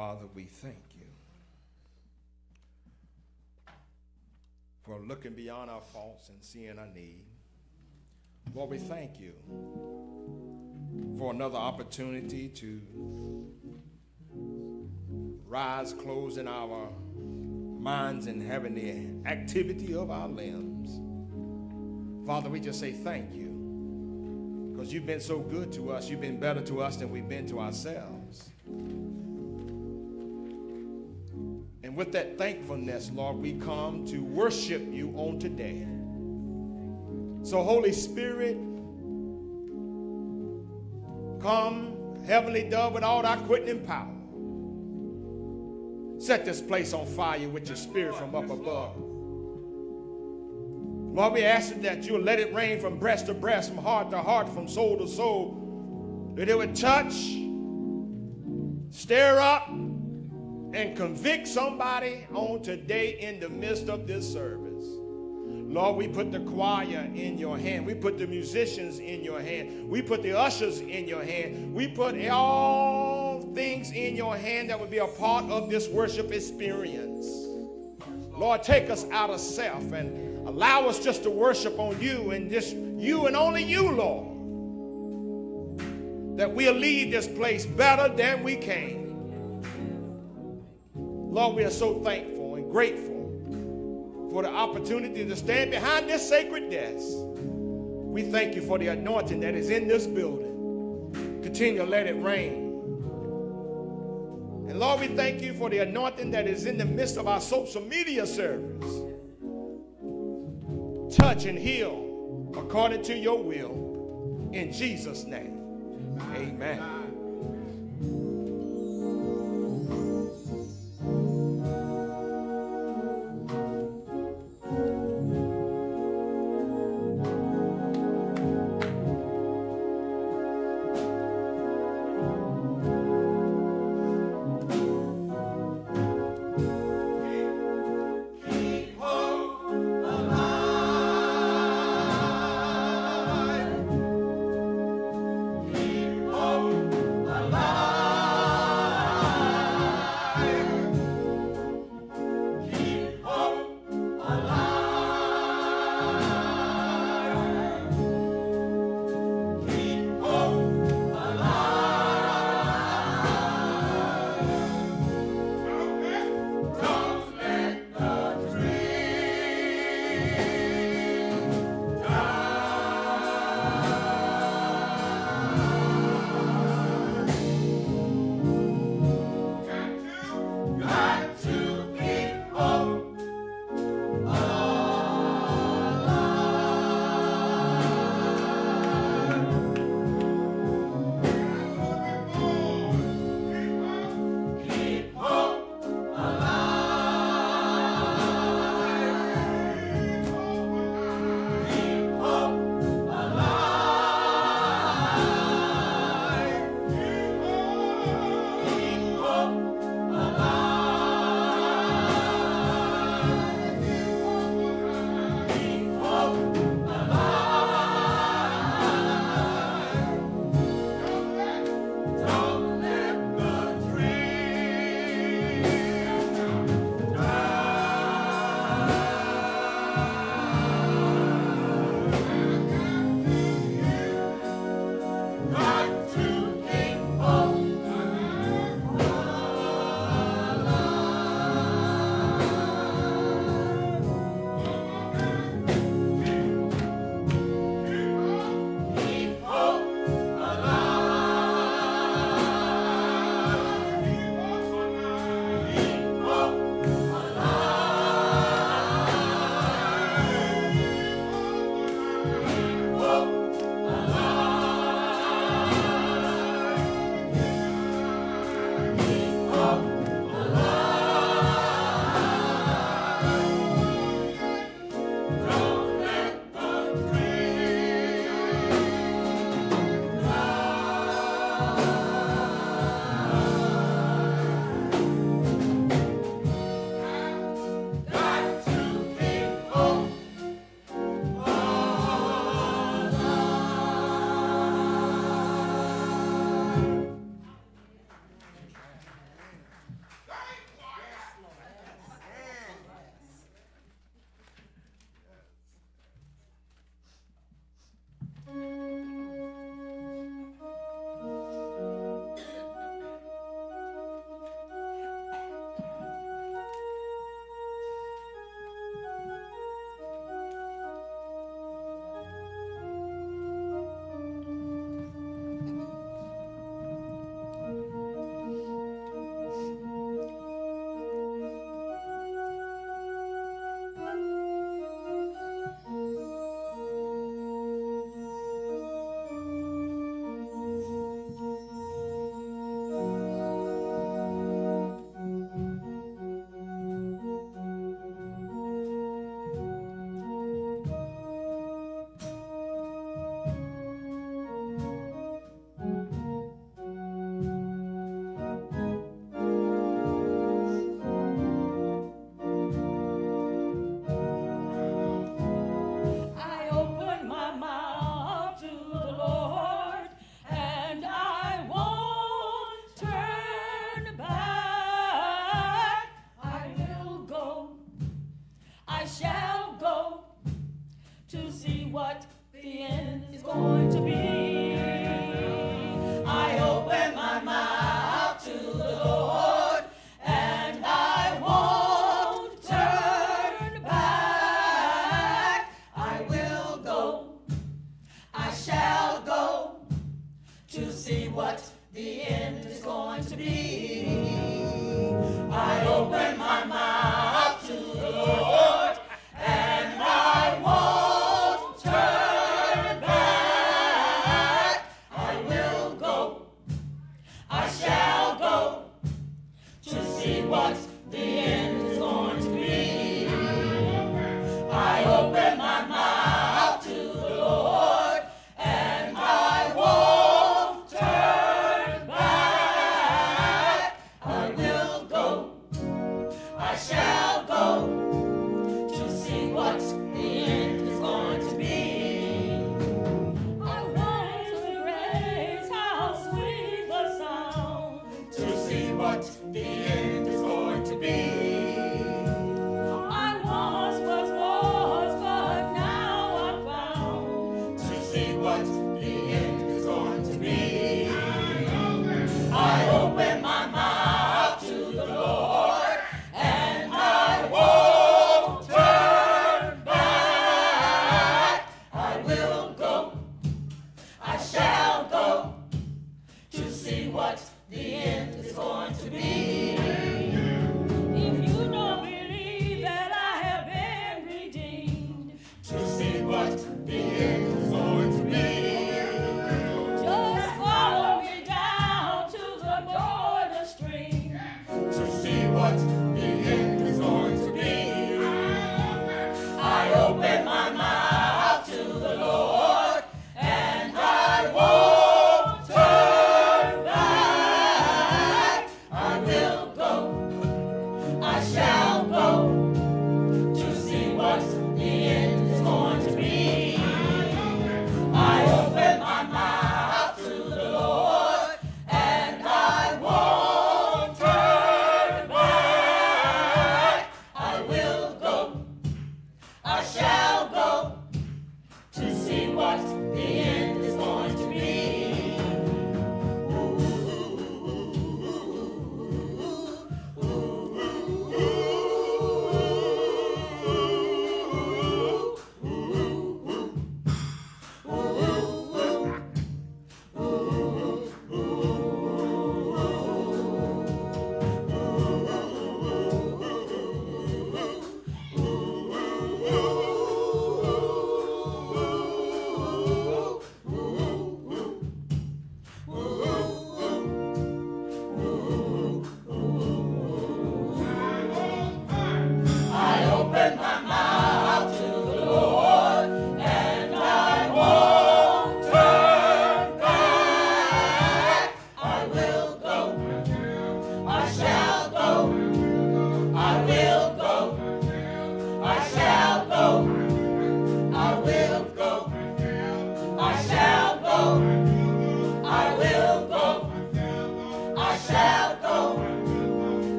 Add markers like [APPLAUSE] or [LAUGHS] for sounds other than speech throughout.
Father, we thank you for looking beyond our faults and seeing our need. Lord, we thank you for another opportunity to rise closing our minds and having the activity of our limbs. Father, we just say thank you because you've been so good to us. You've been better to us than we've been to ourselves. With that thankfulness, Lord, we come to worship you on today. So, Holy Spirit, come, heavenly dove, with all thy quickening power. Set this place on fire with your spirit from up above. Lord, we ask that you'll let it rain from breast to breast, from heart to heart, from soul to soul, that it would touch, stir up, and convict somebody on today in the midst of this service. Lord, we put the choir in your hand. We put the musicians in your hand. We put the ushers in your hand. We put all things in your hand that would be a part of this worship experience. Lord, take us out of self and allow us just to worship on you and just you and only you, Lord. That we'll leave this place better than we came. Lord, we are so thankful and grateful for the opportunity to stand behind this sacred desk. We thank you for the anointing that is in this building. Continue to let it rain. And Lord, we thank you for the anointing that is in the midst of our social media service. Touch and heal according to your will. In Jesus' name, amen.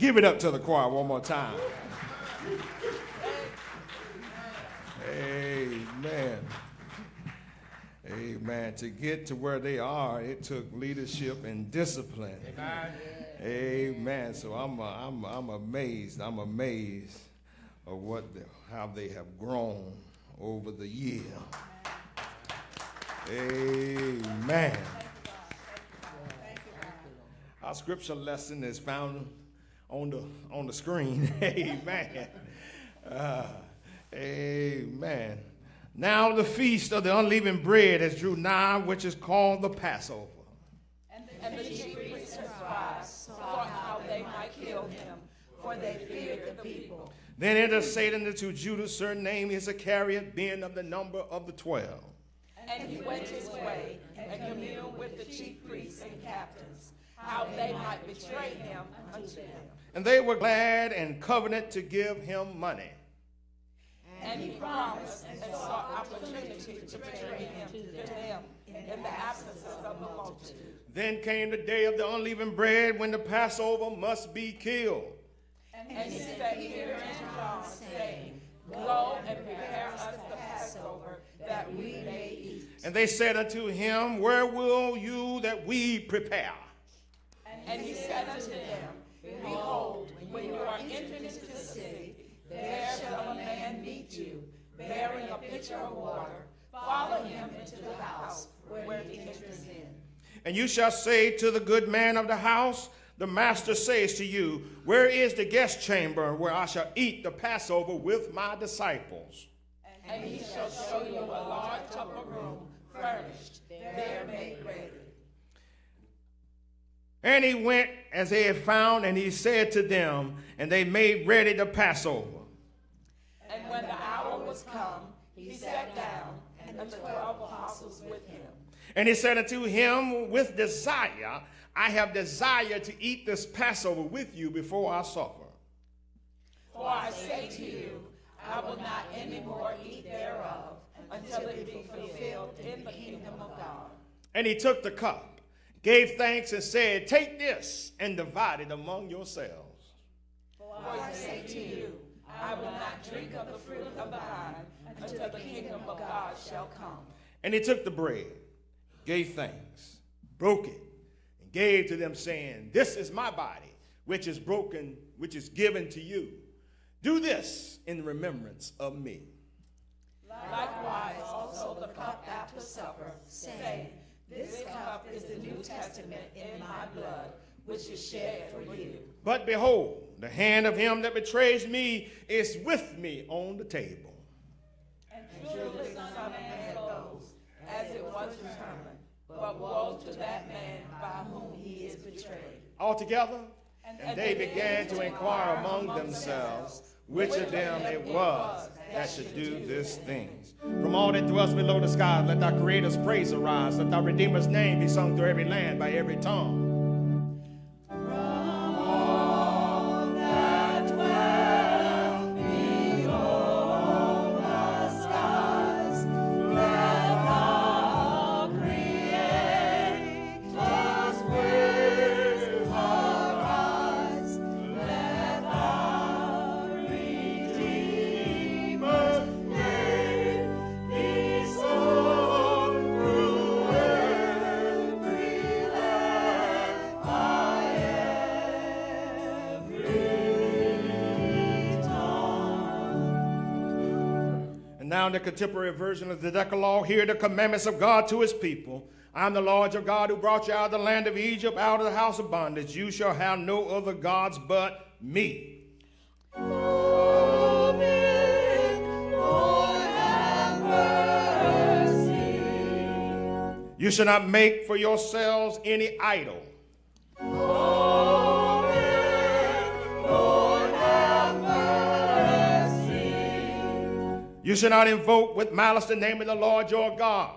Give it up to the choir one more time. Amen. Amen. To get to where they are, it took leadership and discipline. Amen. Amen. So I'm, uh, I'm, I'm amazed. I'm amazed of what the, how they have grown over the year. Amen. Our scripture lesson is found on the on the screen. [LAUGHS] Amen. Uh, amen. Now the feast of the unleavened bread is drew nigh, which is called the Passover. And the, and the chief priests and scribes how they might kill him, for they feared the people. Then entered Satan into Judas, surnamed Iscariot, being of the number of the twelve. And he went his way and communed with the chief priests and captains, how they might betray him unto them. And they were glad and covenant to give him money. And he promised and sought opportunity to betray him to them in the absence of the multitude. Then came the day of the unleavened bread when the Passover must be killed. And he sent Peter and John, saying, Go and prepare us the Passover, that we may eat. And they said unto him, Where will you that we prepare? And he said unto them, Behold, when you are entered into the city, there shall a man meet you, bearing a pitcher of water. Follow him into the house where he enters in. And you shall say to the good man of the house, The master says to you, Where is the guest chamber where I shall eat the Passover with my disciples? And he shall show you a large upper room, furnished, there made ready. And he went as they had found, and he said to them, And they made ready the Passover. And when the hour was come, he sat down, and the twelve apostles with him. And he said unto him, With desire, I have desired to eat this Passover with you before I suffer. For I say to you, I will not any more eat thereof until it be fulfilled in the kingdom of God. And he took the cup, gave thanks, and said, Take this and divide it among yourselves. For I say to you, I will not drink of the fruit of the vine until the kingdom of God shall come. And he took the bread, gave thanks, broke it, and gave to them, saying, This is my body, which is broken, which is given to you. Do this in remembrance of me. Likewise, also the cup after supper, saying, This cup is the New Testament in my blood, which is shed for you. But behold, the hand of him that betrays me is with me on the table. And truly the Son of Man goes, as it was determined. But woe to that man by whom he is betrayed. Altogether, and they began to inquire among themselves which of them it was that should do these things. From all that dwells below the sky, let thy Creator's praise arise. Let thy Redeemer's name be sung through every land by every tongue. The contemporary version of the Decalogue, hear the commandments of God to his people. I am the Lord your God who brought you out of the land of Egypt, out of the house of bondage. You shall have no other gods but me. You shall not make for yourselves any idol. You shall not invoke with malice the name of the Lord your God.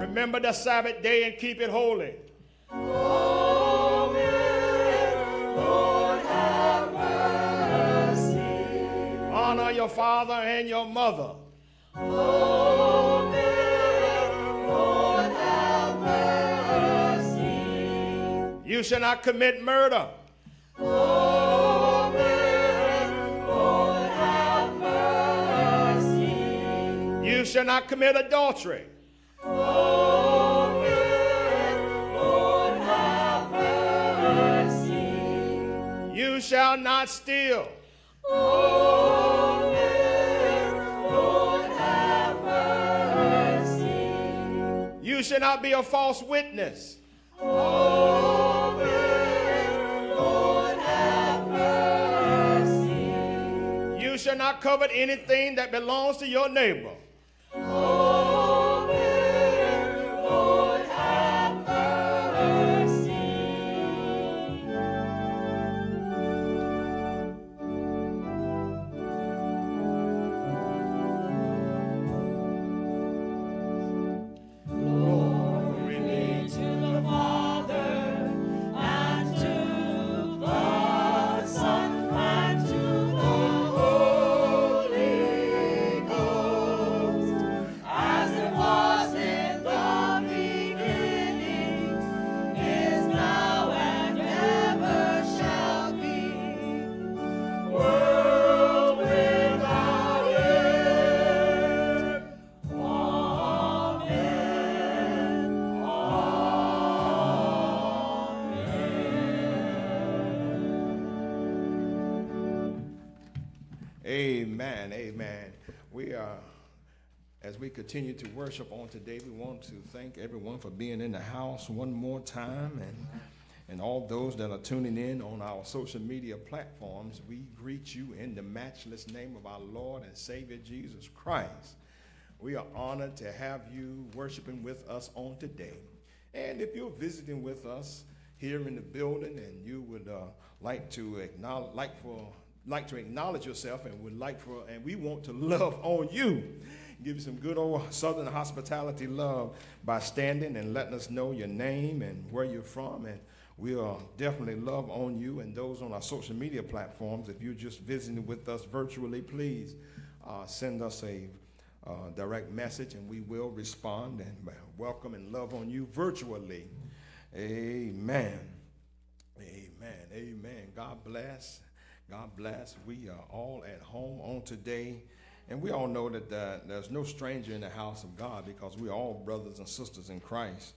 Remember the Sabbath day and keep it holy. Honor your father and your mother. You shall not commit murder. You shall not commit adultery. You shall not steal. You shall not be a false witness. You shall not covet anything that belongs to your neighbor. Continue to worship on today, we want to thank everyone for being in the house one more time and and all those that are tuning in on our social media platforms, we greet you in the matchless name of our Lord and Savior Jesus Christ. We are honored to have you worshiping with us on today. And if you're visiting with us here in the building and you would uh, like to acknowledge, like for like to acknowledge yourself and would like for, and we want to love on you. Give you some good old Southern hospitality love by standing and letting us know your name and where you're from. And we'll definitely love on you and those on our social media platforms. If you're just visiting with us virtually, please uh, send us a uh, direct message and we will respond and welcome and love on you virtually. Amen. Amen. Amen. God bless. God bless. We are all at home on today. And we all know that uh, there's no stranger in the house of God because we're all brothers and sisters in Christ.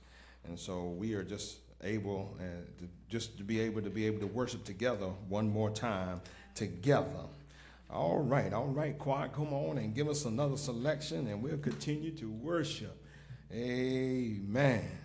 And so we are just able uh, to just to be able to be able to worship together one more time together. All right, all right, choir, come on and give us another selection and we'll continue to worship. Amen.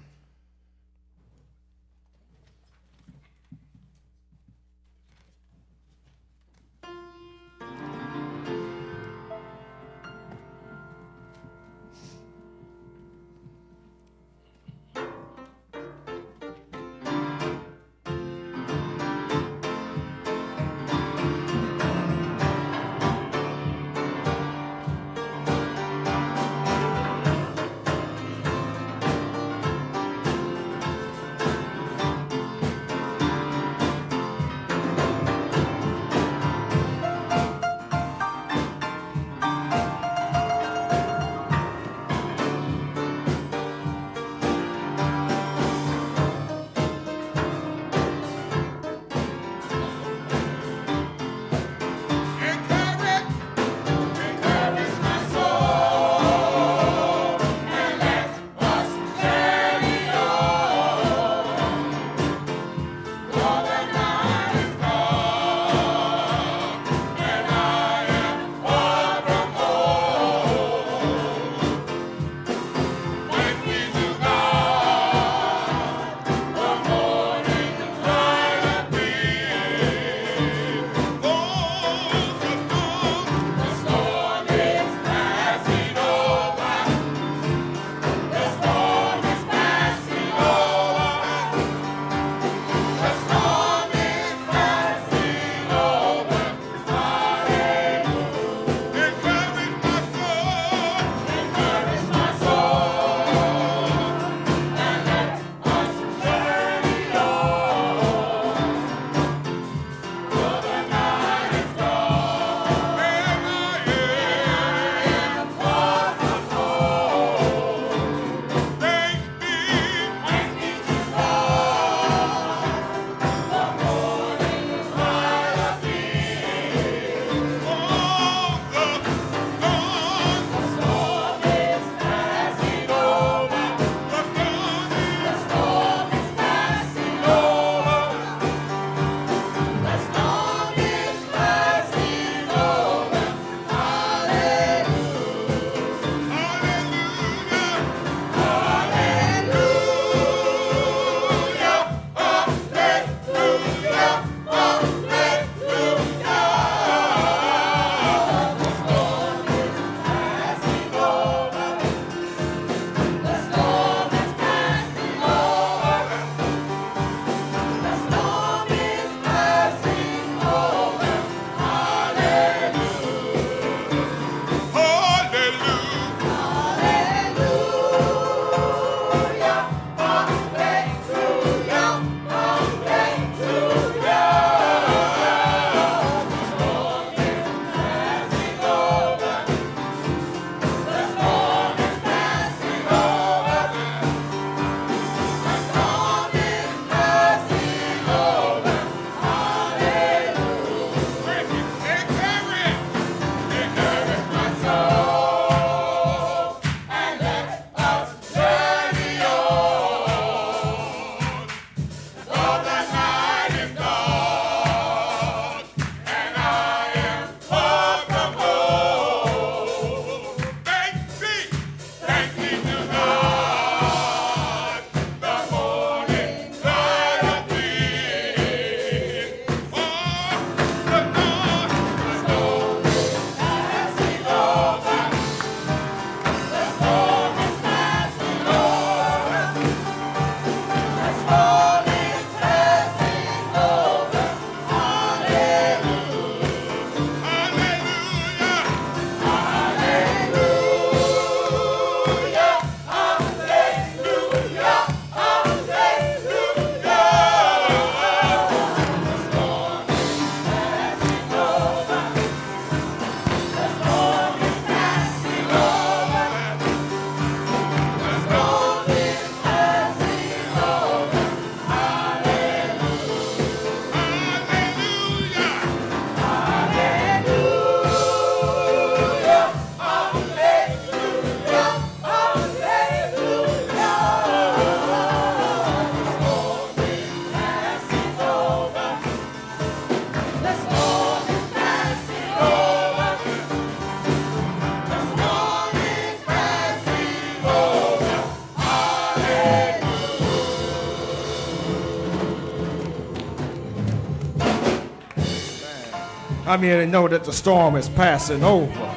I mean, they know that the storm is passing over.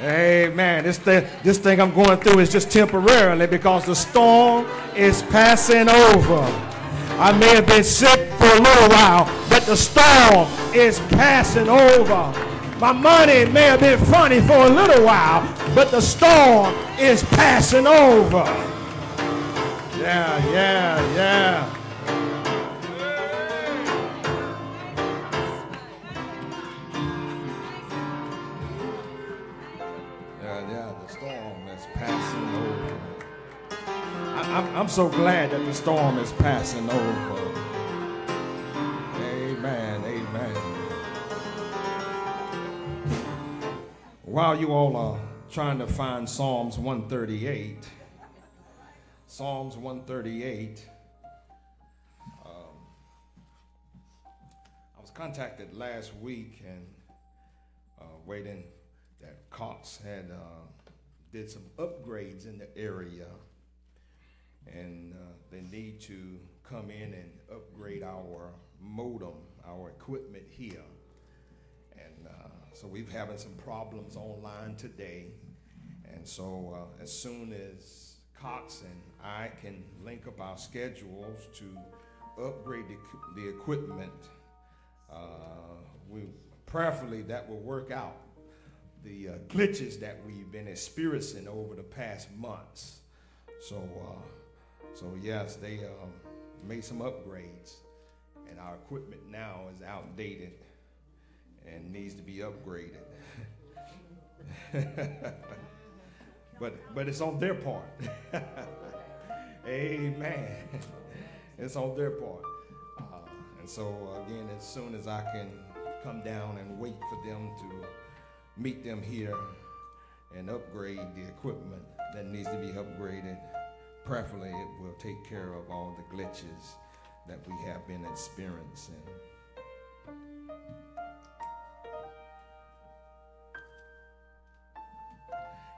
Amen. This this thing I'm going through is just temporarily because the storm is passing over. I may have been sick for a little while, but the storm is passing over. My money may have been funny for a little while, but the storm is passing over. Yeah, yeah, yeah. So glad that the storm is passing over. Amen. Amen. While you all are trying to find Psalms 138, Psalms 138, um, I was contacted last week and uh, waiting that Cox had uh, did some upgrades in the area and uh, they need to come in and upgrade our modem, our equipment here. And uh, so we've having some problems online today. And so uh, as soon as Cox and I can link up our schedules to upgrade the, the equipment, uh, we prayerfully that will work out the uh, glitches that we've been experiencing over the past months. So uh, so yes, they um, made some upgrades, and our equipment now is outdated and needs to be upgraded. [LAUGHS] but but it's on their part. [LAUGHS] Amen. It's on their part. Uh, and so again, as soon as I can come down and wait for them to meet them here and upgrade the equipment that needs to be upgraded Preferably, it will take care of all the glitches that we have been experiencing.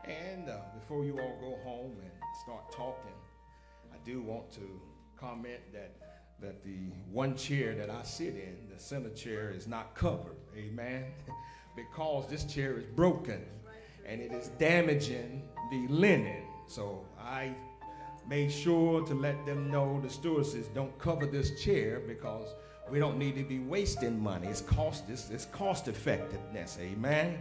And uh, before you all go home and start talking, I do want to comment that that the one chair that I sit in, the center chair, is not covered. Amen. [LAUGHS] because this chair is broken and it is damaging the linen. So I made sure to let them know the stewardesses don't cover this chair because we don't need to be wasting money. It's cost it's, it's cost effectiveness, amen.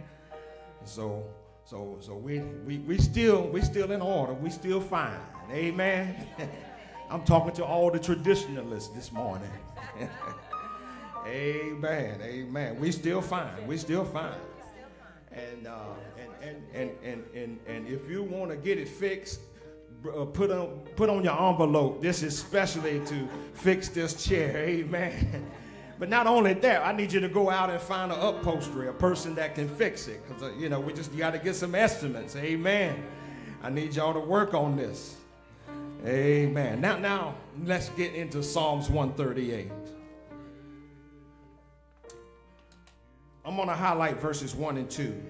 So so so we we we still we still in order. We still fine. Amen. [LAUGHS] I'm talking to all the traditionalists this morning. [LAUGHS] amen. Amen. We still fine. We still fine. And, uh, and, and, and, and, and, and if you want to get it fixed, uh, put on put on your envelope. This is especially to fix this chair. [LAUGHS] Amen. But not only that, I need you to go out and find an upholstery, a person that can fix it. Because, uh, you know, we just got to get some estimates. Amen. I need y'all to work on this. Amen. Now, now, let's get into Psalms 138. I'm going to highlight verses 1 and 2.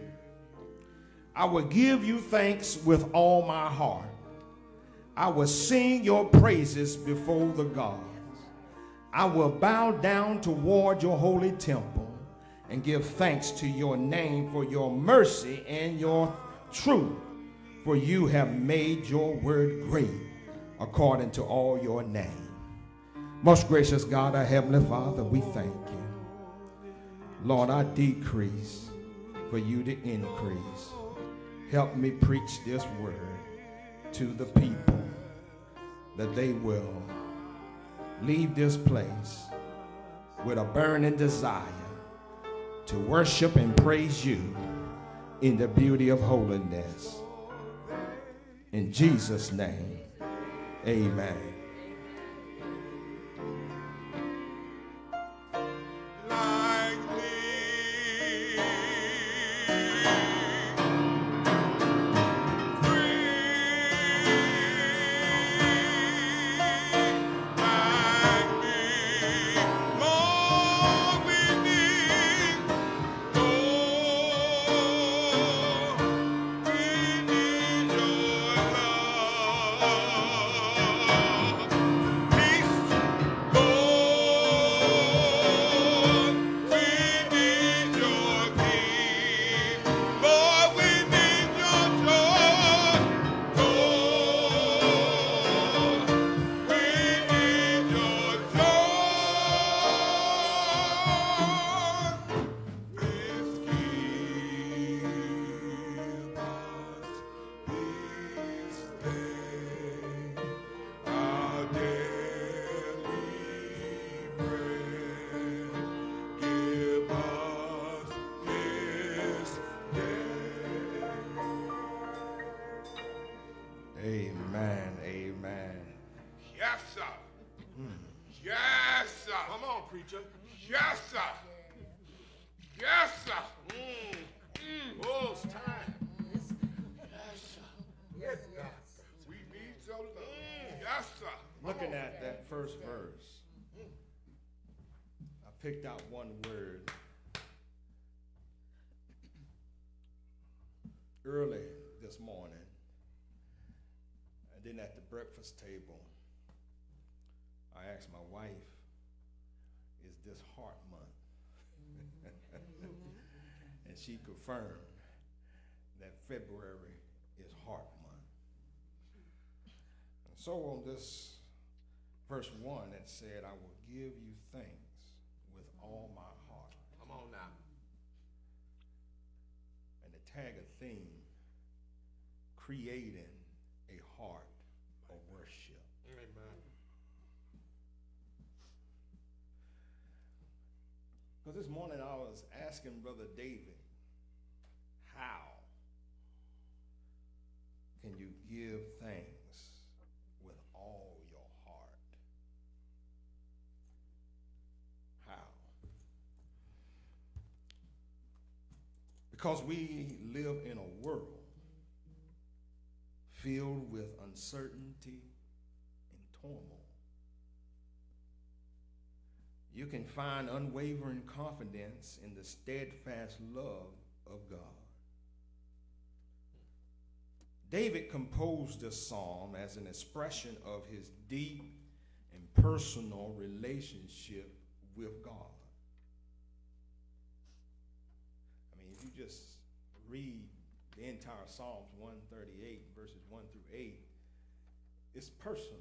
I will give you thanks with all my heart I will sing your praises before the gods. I will bow down toward your holy temple and give thanks to your name for your mercy and your truth. For you have made your word great according to all your name. Most gracious God, our Heavenly Father, we thank you. Lord, I decrease for you to increase. Help me preach this word to the people that they will leave this place with a burning desire to worship and praise you in the beauty of holiness. In Jesus' name, amen. Table, I asked my wife, Is this heart month? [LAUGHS] and she confirmed that February is heart month. And so on this verse 1, it said, I will give you thanks with all my heart. Come on now. And the tag of theme, creating a heart of worship. Amen. Because this morning I was asking Brother David, how can you give thanks with all your heart? How? Because we live in a world filled with uncertainty and turmoil. You can find unwavering confidence in the steadfast love of God. David composed this psalm as an expression of his deep and personal relationship with God. I mean, if you just read the entire Psalms 138, verses 1 through 8, it's personal.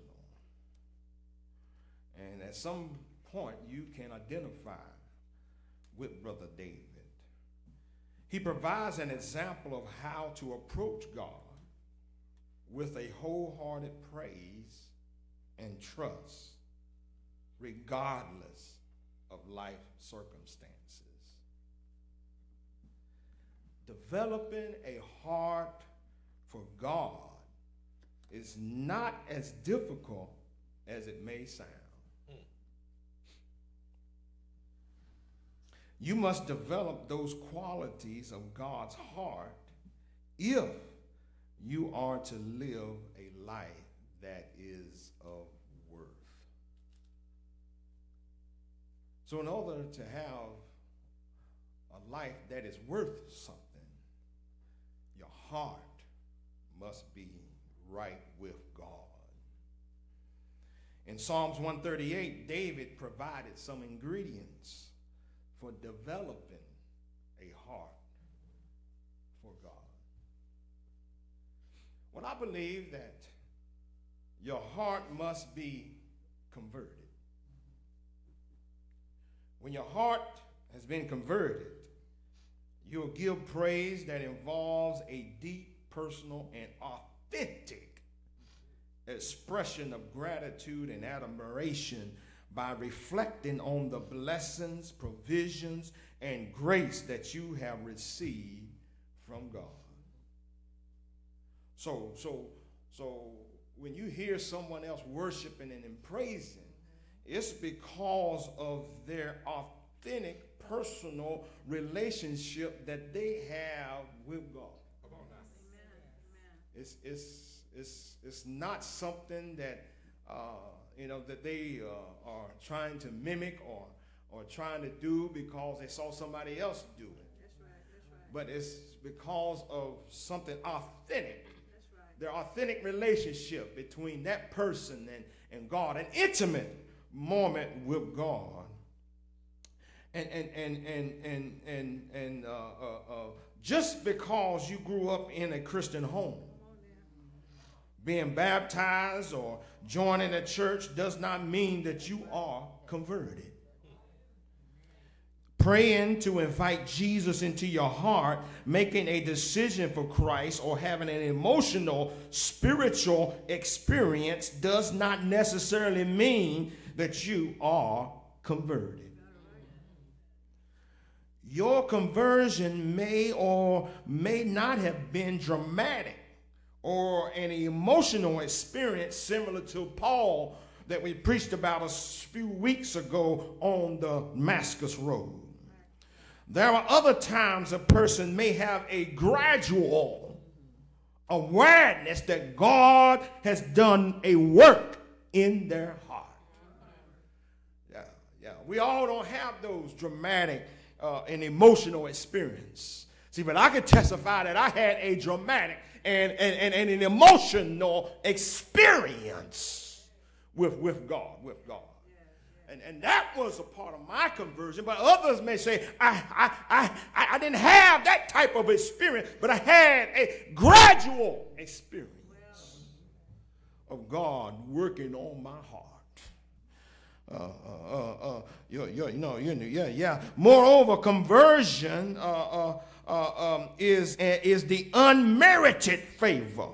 And at some point, you can identify with Brother David. He provides an example of how to approach God with a wholehearted praise and trust, regardless of life circumstances. Developing a heart for God is not as difficult as it may sound. You must develop those qualities of God's heart if you are to live a life that is of worth. So, in order to have a life that is worth something, your heart must be right with God. In Psalms 138, David provided some ingredients for developing a heart for God. Well, I believe that your heart must be converted. When your heart has been converted, you'll give praise that involves a deep, personal, and authentic expression of gratitude and admiration by reflecting on the blessings, provisions, and grace that you have received from God. So, so, so when you hear someone else worshiping and praising, it's because of their authentic, personal relationship that they have with God. It's, it's, it's, it's not something that uh, you know, that they uh, are trying to mimic or, or trying to do because they saw somebody else do it. That's right, that's right. But it's because of something authentic. That's right. Their authentic relationship between that person and, and God, an intimate moment with God. And, and, and, and, and, and, and uh, uh, uh, just because you grew up in a Christian home, being baptized or joining a church does not mean that you are converted. Praying to invite Jesus into your heart, making a decision for Christ, or having an emotional, spiritual experience does not necessarily mean that you are converted. Your conversion may or may not have been dramatic or an emotional experience similar to Paul that we preached about a few weeks ago on the Damascus Road. There are other times a person may have a gradual awareness that God has done a work in their heart. Yeah, yeah. We all don't have those dramatic uh, and emotional experience. See, but I can testify that I had a dramatic and, and, and, and an emotional experience with, with God, with God. And, and that was a part of my conversion. But others may say, I, I, I, I didn't have that type of experience, but I had a gradual experience of God working on my heart. Uh, uh, uh, uh you, you, you know, you, yeah, yeah. Moreover, conversion uh, uh, uh, um, is, is the unmerited favor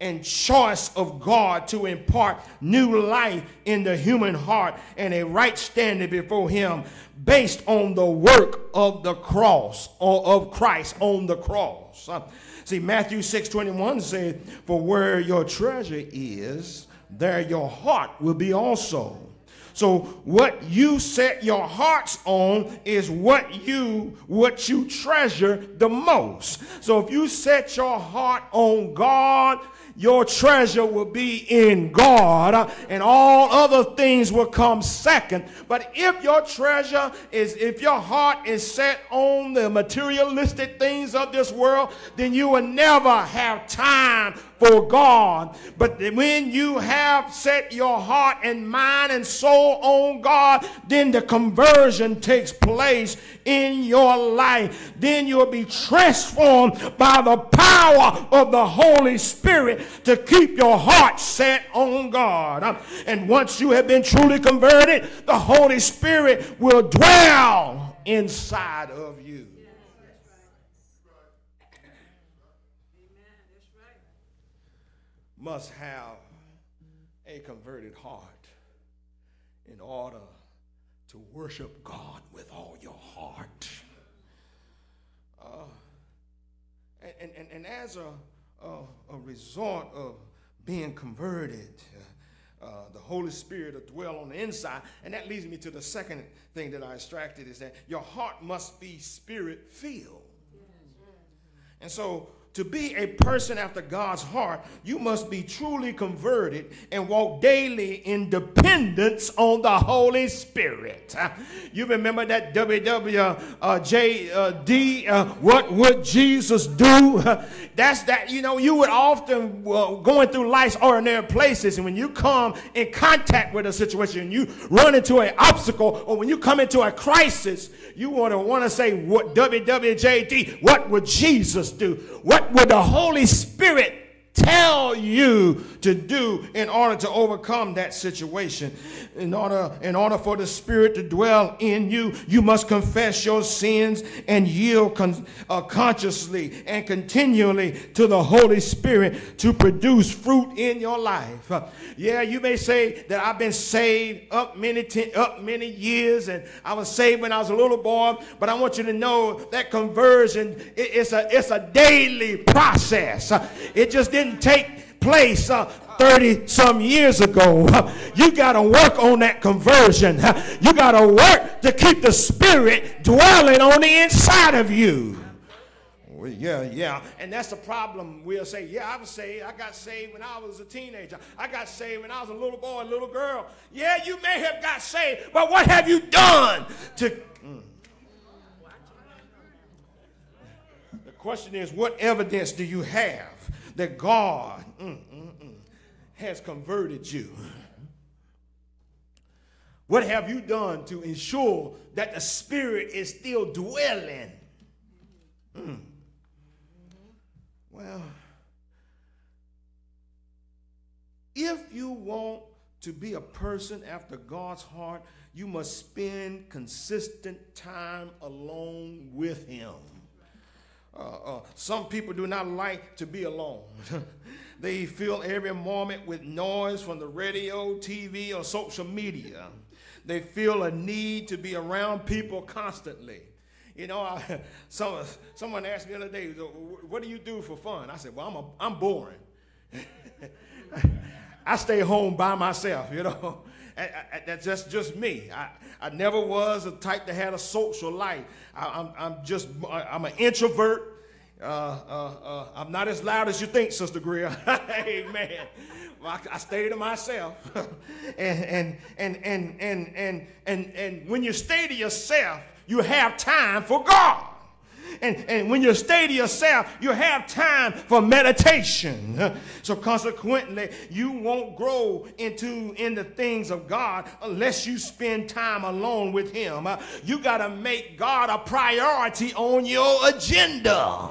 and choice of God to impart new life in the human heart and a right standing before Him based on the work of the cross or of Christ on the cross. Uh, see, Matthew 6 21 says, For where your treasure is, there your heart will be also. So what you set your hearts on is what you what you treasure the most. So if you set your heart on God, your treasure will be in God and all other things will come second. But if your treasure is, if your heart is set on the materialistic things of this world, then you will never have time for God. But when you have set your heart and mind and soul on God, then the conversion takes place in your life. Then you'll be transformed by the power of the Holy Spirit to keep your heart set on God. And once you have been truly converted, the Holy Spirit will dwell inside of you. Must have a converted heart in order to worship God with all your heart. Uh, and, and, and as a, a, a result of being converted, uh, uh, the Holy Spirit will dwell on the inside. And that leads me to the second thing that I extracted is that your heart must be spirit filled. And so to be a person after God's heart, you must be truly converted and walk daily in dependence on the Holy Spirit. [LAUGHS] You remember that WWJD, uh, what would Jesus do? [LAUGHS] That's that, you know, you would often uh, going through life's ordinary places, and when you come in contact with a situation, and you run into an obstacle, or when you come into a crisis, you want to want to say, what WWJD, what would Jesus do? What would the Holy Spirit tell you to do in order to overcome that situation. In order, in order for the Spirit to dwell in you, you must confess your sins and yield con- uh, consciously and continually to the Holy Spirit to produce fruit in your life. Uh, yeah, you may say that I've been saved up many ten, up many years, and I was saved when I was a little boy. But I want you to know that conversion it, it's a it's a daily process. It just didn't take place uh, 30 some years ago. [LAUGHS] You got to work on that conversion. [LAUGHS] You got to work to keep the Spirit dwelling on the inside of you. Well, yeah, yeah. And that's the problem. We'll say, yeah, I was saved. I got saved when I was a teenager. I got saved when I was a little boy, a little girl. Yeah, you may have got saved, but what have you done to. Mm. The question is, what evidence do you have that God mm, mm, mm, has converted you? What have you done to ensure that the Spirit is still dwelling? Mm. Well, if you want to be a person after God's heart, you must spend consistent time alone with Him. Uh, uh, some people do not like to be alone. [LAUGHS] they fill every moment with noise from the radio, TV, or social media. They feel a need to be around people constantly. You know, I, [LAUGHS] some, someone asked me the other day, what do you do for fun? I said, well, I'm, a, I'm boring. [LAUGHS] I stay home by myself, you know. I, I, that's just, just me. I, I never was a type that had a social life. I, am I'm, I'm just, I'm an introvert. Uh, uh, uh, I'm not as loud as you think, Sister Greer. [LAUGHS] Amen. Well, I, I stay to myself. [LAUGHS] and, and, and, and, and, and, and, and when you stay to yourself, you have time for God. And, and when you stay to yourself, you have time for meditation. [LAUGHS] So consequently, you won't grow into in the things of God unless you spend time alone with Him. You got to make God a priority on your agenda.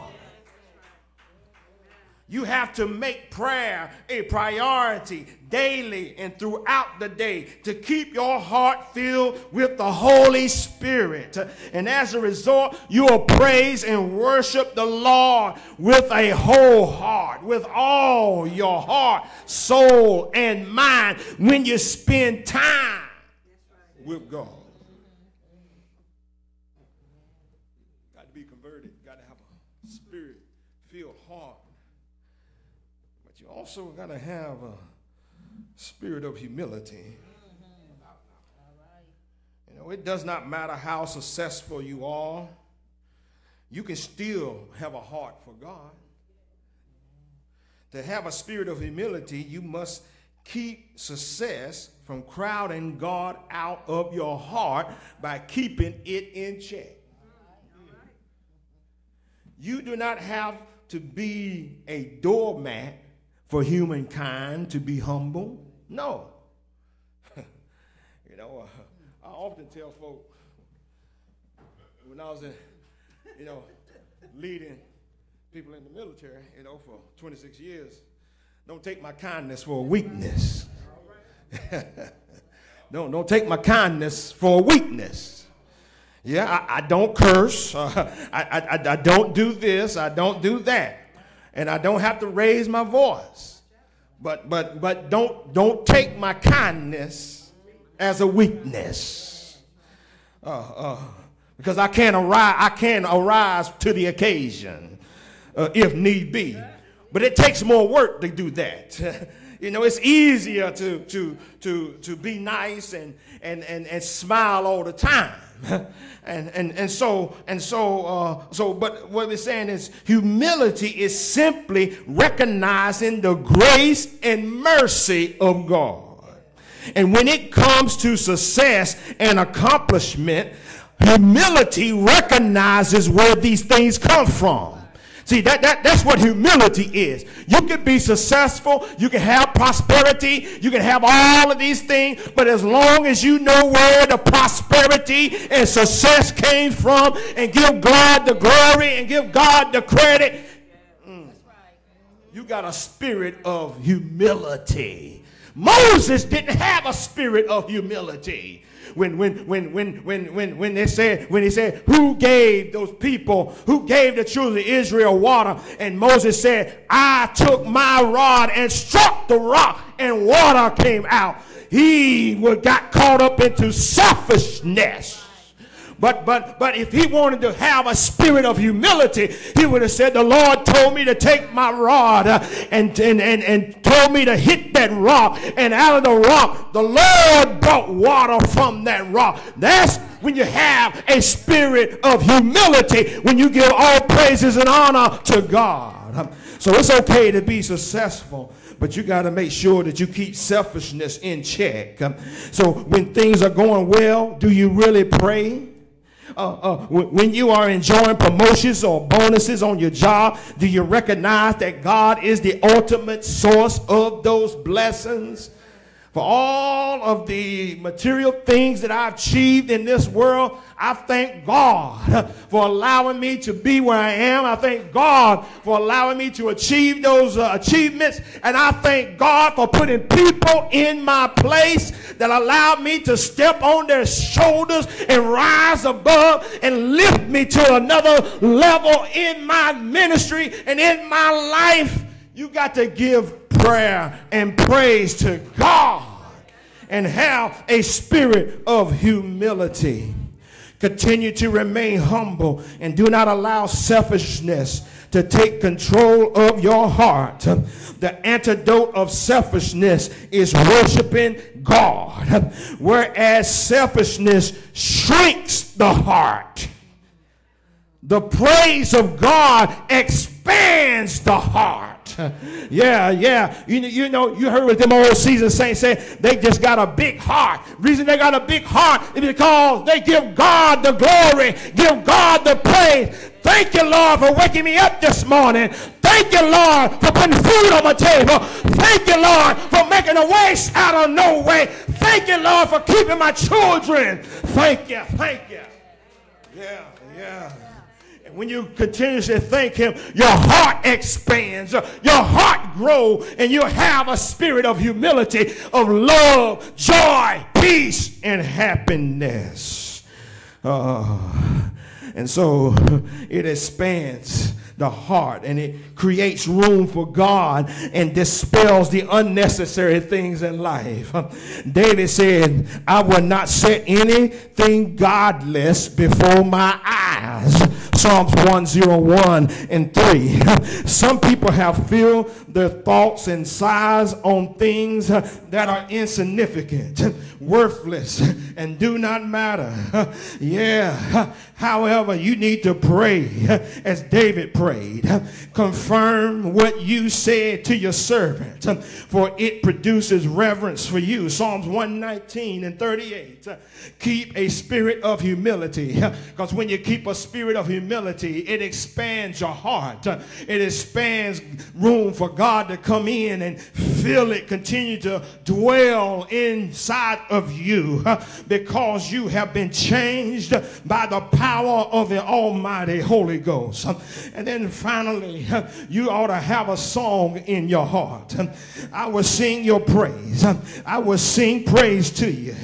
You have to make prayer a priority daily and throughout the day to keep your heart filled with the Holy Spirit. And as a result, you will praise and worship the Lord with a whole heart, with all your heart, soul, and mind when you spend time with God. Got to be converted, got to have a spirit filled heart also got to have a spirit of humility. You know, it does not matter how successful you are, you can still have a heart for God. To have a spirit of humility, you must keep success from crowding God out of your heart by keeping it in check. You do not have to be a doormat for humankind to be humble? No. [LAUGHS] you know, uh, I often tell folk when I was in, you know, leading people in the military, you know, for 26 years, don't take my kindness for a weakness. [LAUGHS] don't, don't take my kindness for a weakness. Yeah, I, I don't curse. [LAUGHS] Uh, I, I, I don't do this. I don't do that and I don't have to raise my voice. But but but don't don't take my kindness as a weakness. Uh, uh, because I can't arise, I can arise to the occasion uh, if need be. But it takes more work to do that. [LAUGHS] you know, it's easier to to to to be nice and and and, and smile all the time. [LAUGHS] and, and, and so, and so, uh, so, but what we're saying is humility is simply recognizing the grace and mercy of God. And when it comes to success and accomplishment, humility recognizes where these things come from. See, that, that, that's what humility is. You can be successful, you can have prosperity, you can have all of these things, but as long as you know where the prosperity and success came from and give God the glory and give God the credit, mm, you got a spirit of humility. Moses didn't have a spirit of humility when when when when when when when they said when he said who gave those people who gave the children of Israel water? And Moses said I took my rod and struck the rock and water came out. He got caught up into selfishness but but but if he wanted to have a spirit of humility, he would have said, The Lord told me to take my rod uh, and, and, and, and told me to hit that rock. And out of the rock, the Lord brought water from that rock. That's when you have a spirit of humility, when you give all praises and honor to God. So it's okay to be successful but you got to make sure that you keep selfishness in check. So when things are going well, do you really pray? Uh, uh, when you are enjoying promotions or bonuses on your job, do you recognize that God is the ultimate source of those blessings? For all of the material things that I've achieved in this world, I thank God for allowing me to be where I am. I thank God for allowing me to achieve those uh, achievements. And I thank God for putting people in my place that allowed me to step on their shoulders and rise above and lift me to another level in my ministry and in my life. You got to give prayer and praise to God and have a spirit of humility. Continue to remain humble and do not allow selfishness to take control of your heart. The antidote of selfishness is worshiping God, whereas selfishness shrinks the heart. The praise of God expands the heart. Yeah, yeah. You, you know, you heard what them old season saints say, they just got a big heart. Reason they got a big heart is because they give God the glory, give God the praise. Thank you, Lord, for waking me up this morning. Thank you, Lord, for putting food on my table. Thank you, Lord, for making a way out of no way. Thank you, Lord, for keeping my children. Thank you, thank you. Yeah, yeah. When you continuously thank him, your heart expands, your heart grows, and you have a spirit of humility, of love, joy, peace, and happiness. Uh, and so it expands the heart and it creates room for God and dispels the unnecessary things in life. David said, I will not set anything godless before my eyes. Psalms 101 and 3. [LAUGHS] Some people have filled their thoughts and sighs on things that are insignificant, [LAUGHS] worthless, [LAUGHS] and do not matter. Yeah. However, you need to pray as David prayed. Confirm what you said to your servant, for it produces reverence for you. Psalms 119 and 38. Keep a spirit of humility, because when you keep a spirit of humility, it expands your heart. It expands room for God to come in and fill it, continue to dwell inside of you, because you have been changed by the power of the Almighty Holy Ghost. And then finally, you ought to have a song in your heart. I will sing your praise. I will sing praise to you.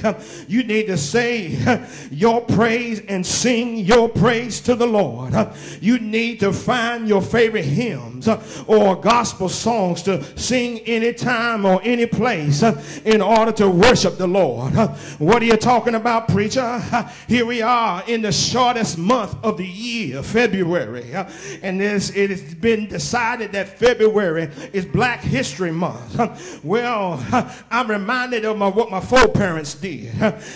You need to say your praise and sing your praise to the Lord. You need to find your favorite hymns or gospel songs to sing anytime or any place in order to worship the Lord. What are you talking about, preacher? Here we are in the shortest month of the year, February. And this, it has been decided that February is Black History Month. Well, I'm reminded of my, what my foreparents did.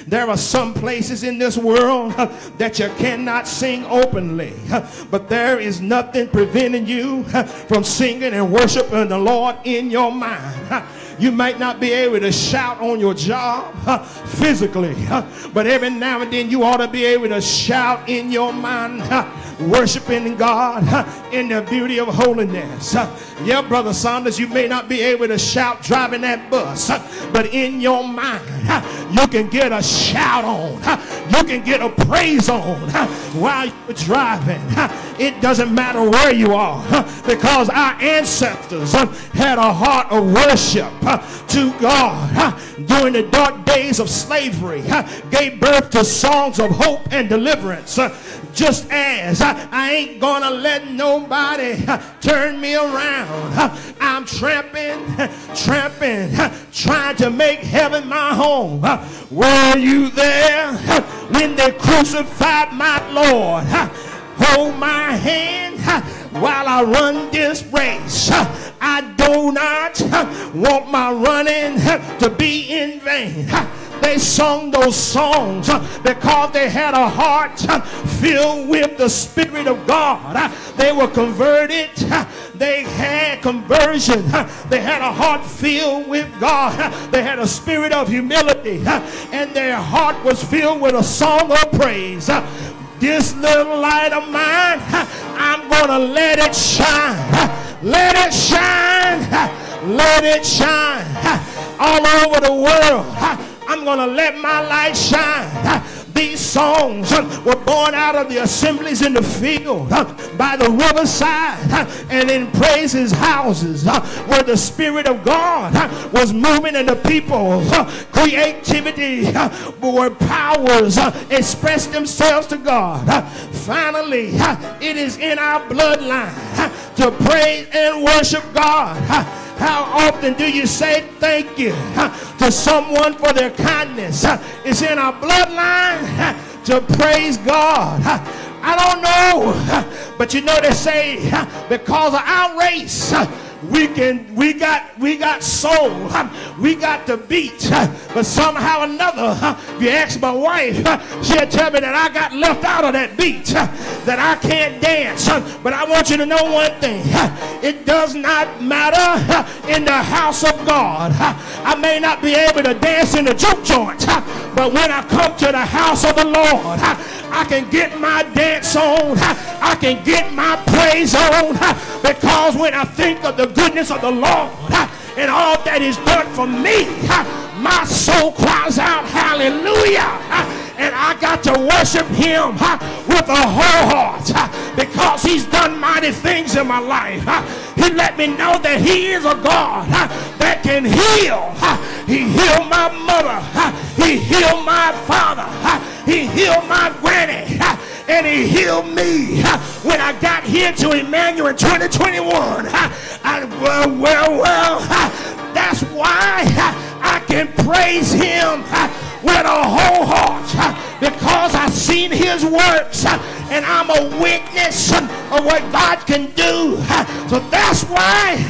There are some places in this world that you cannot sing openly, but there is nothing preventing you from singing and worshiping the Lord in your mind. You might not be able to shout on your job uh, physically, uh, but every now and then you ought to be able to shout in your mind, uh, worshiping God in the beauty of holiness. Yeah, Brother Saunders, you may not be able to shout driving that bus, but in your mind, you can get a shout on. You can get a praise on while you're driving. It doesn't matter where you are because our ancestors had a heart of worship to God during the dark days of slavery, gave birth to songs of hope and deliverance. Uh, just as I ain't gonna let nobody turn me around, I'm tramping, tramping, trying to make heaven my home. Were you there when they crucified my Lord? Hold my hand while I run this race. I do not want my running to be in vain. They sung those songs because they had a heart filled with the Spirit of God. They were converted. They had conversion. They had a heart filled with God. They had a spirit of humility. And their heart was filled with a song of praise. This little light of mine, I'm going to let it shine. Let it shine. Let it shine all over the world. I'm going to let my light shine. These songs were born out of the assemblies in the field by the riverside and in praises houses where the Spirit of God was moving in the people creativity where powers expressed themselves to God. Finally, it is in our bloodline to praise and worship God. How often do you say thank you to someone for their kindness. It's in our bloodline to praise God. I don't know, but you know they say because of our race we can we got we got soul we got the beat but somehow another if you ask my wife she'll tell me that i got left out of that beat that i can't dance but i want you to know one thing it does not matter in the house of god i may not be able to dance in the juke joint but when i come to the house of the lord I can get my dance on. I can get my praise on. Because when I think of the goodness of the Lord and all that He's done for me, my soul cries out, Hallelujah. And I got to worship Him with a whole heart because He's done mighty things in my life. He let me know that He is a God that can heal. He healed my mother. He healed my father. He healed my granny. And he healed me when I got here to Emanuel in 2021. I, well, well, well, that's why I can praise him with a whole heart because I've seen his works and I'm a witness of what God can do. So that's why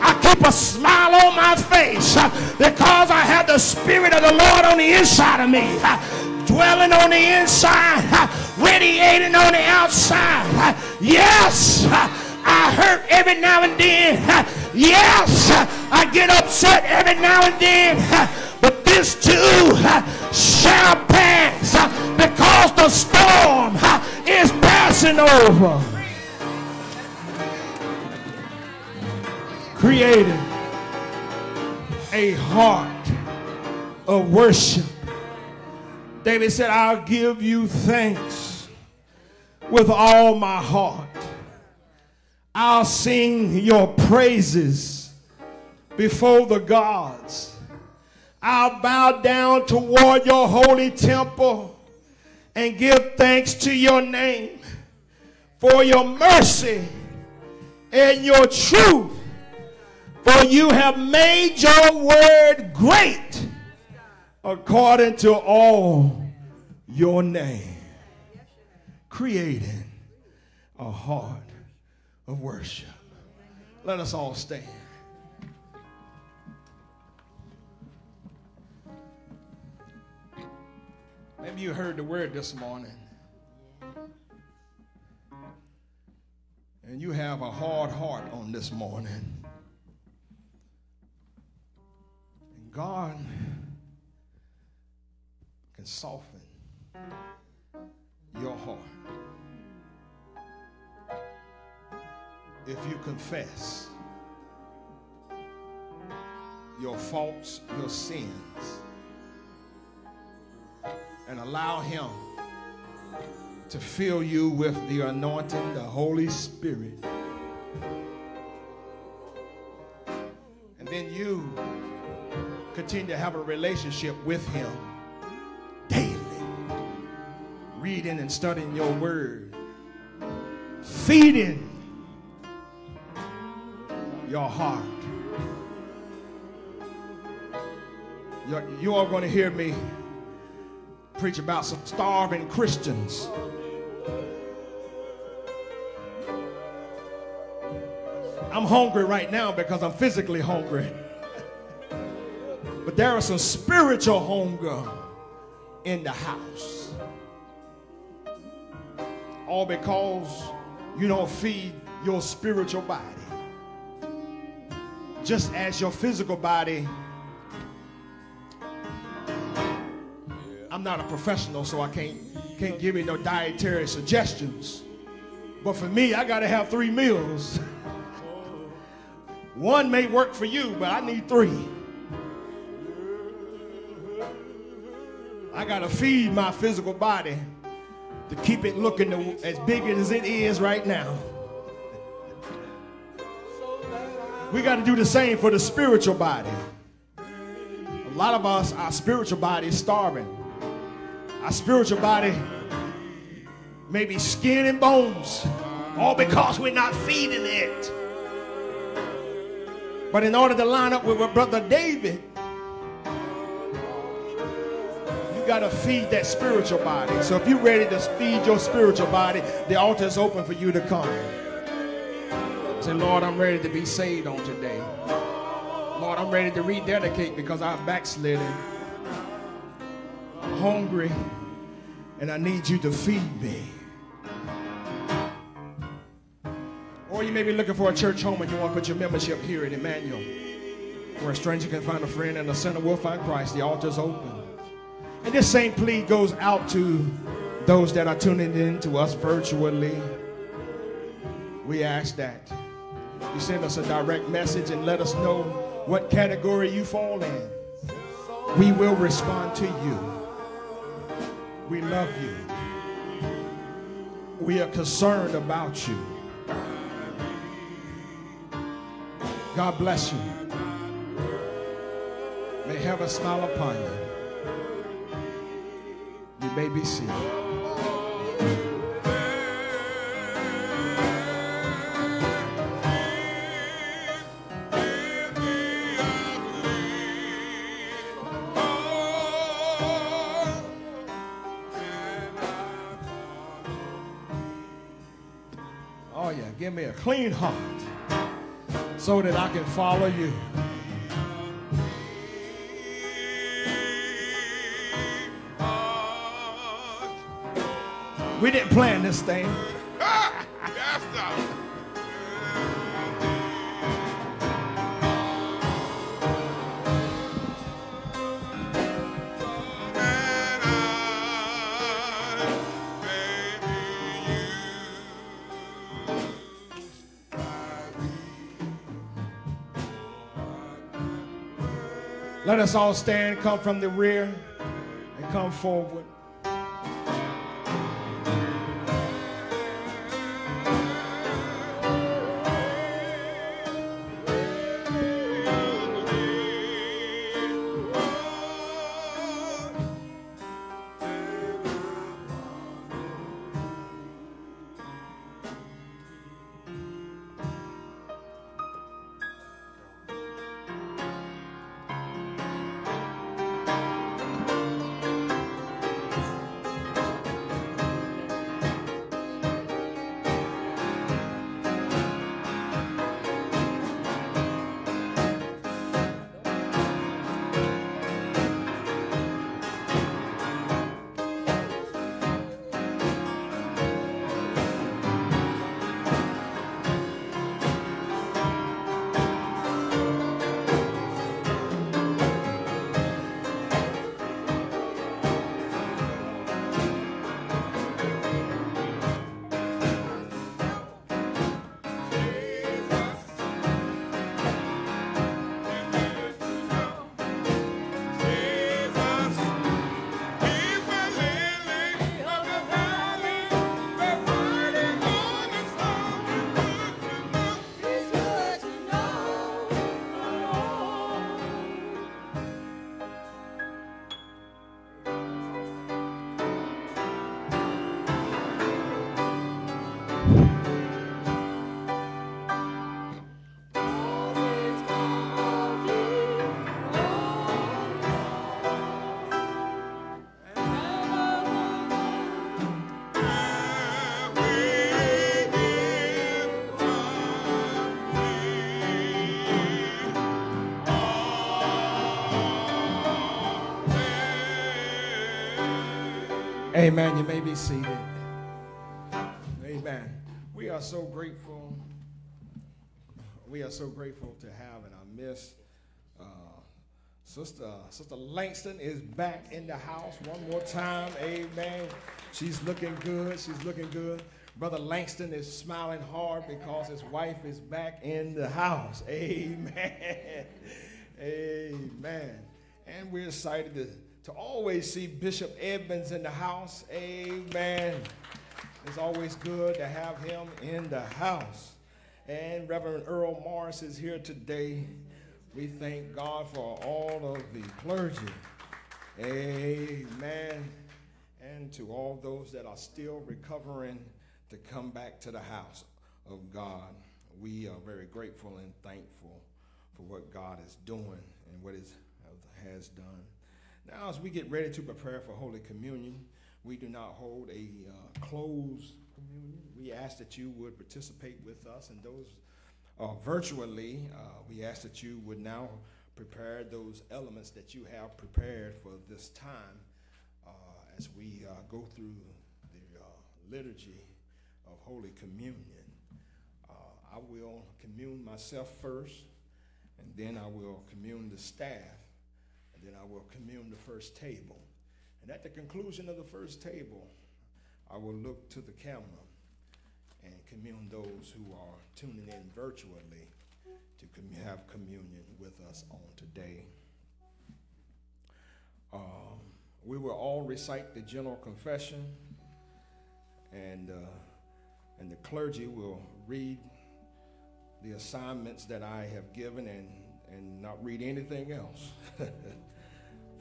I keep a smile on my face because I have the Spirit of the Lord on the inside of me dwelling on the inside, radiating on the outside. Yes, I hurt every now and then. Yes, I get upset every now and then. But this too shall pass because the storm is passing over. Created a heart of worship David said, I'll give you thanks with all my heart. I'll sing your praises before the gods. I'll bow down toward your holy temple and give thanks to your name for your mercy and your truth. For you have made your word great according to all your name, creating a heart of worship. Let us all stand. Maybe you heard the word this morning. And you have a hard heart on this morning. And God can soften your heart. If you confess your faults, your sins, and allow Him to fill you with the anointing, the Holy Spirit. And then you continue to have a relationship with Him daily, reading and studying your word, feeding your heart. You're, you are going to hear me preach about some starving Christians. I'm hungry right now because I'm physically hungry. [LAUGHS] but there is some spiritual hunger in the house. All because you don't feed your spiritual body. Just as your physical body. I'm not a professional, so I can't, can't give you no dietary suggestions. But for me, I got to have three meals. [LAUGHS] One may work for you, but I need three. I got to feed my physical body to keep it looking as big as it is right now. We got to do the same for the spiritual body. A lot of us, our spiritual body is starving. Our spiritual body may be skin and bones, all because we're not feeding it. But in order to line up with what Brother David got to feed that spiritual body. So if you're ready to feed your spiritual body, the altar is open for you to come. Say, Lord, I'm ready to be saved on today. Lord, I'm ready to rededicate because I'm backslidden. I'm hungry and I need you to feed me. Or you may be looking for a church home and you want to put your membership here at Emanuel, where a stranger can find a friend and a sinner will find Christ. The altar's open. And this same plea goes out to those that are tuning in to us virtually. We ask that you send us a direct message and let us know what category you fall in. We will respond to you. We love you. We are concerned about you. God bless you. May heaven smile upon you. You may be seated. Oh, yeah, give me a clean heart so that I can follow you. We didn't plan this thing. Let us all stand, come from the rear, and come forward. Amen. You may be seated. Amen. We are so grateful. We are so grateful to have in our midst. Uh, Sister Sister Langston is back in the house one more time. Amen. She's looking good. She's looking good. Brother Langston is smiling hard because his wife is back in the house. [LAUGHS] Amen. Amen. And we're excited to, to always see Bishop Edmonds in the house. Amen. It's always good to have him in the house. And Reverend Earl Morris is here today. We thank God for all of the clergy. Amen. And to all those that are still recovering to come back to the house of God. We are very grateful and thankful for what God is doing and what is, has done. Now, as we get ready to prepare for Holy Communion, we do not hold a uh, closed communion. We ask that you would participate with us, and those uh, virtually, uh, we ask that you would now prepare those elements that you have prepared for this time uh, as we uh, go through the uh, liturgy of Holy Communion. I will commune myself first, and then I will commune the staff, then I will commune the first table. And at the conclusion of the first table, I will look to the camera and commune those who are tuning in virtually to have communion with us on today. Um, we will all recite the general confession, and, uh, and the clergy will read the assignments that I have given and, and not read anything else. [LAUGHS]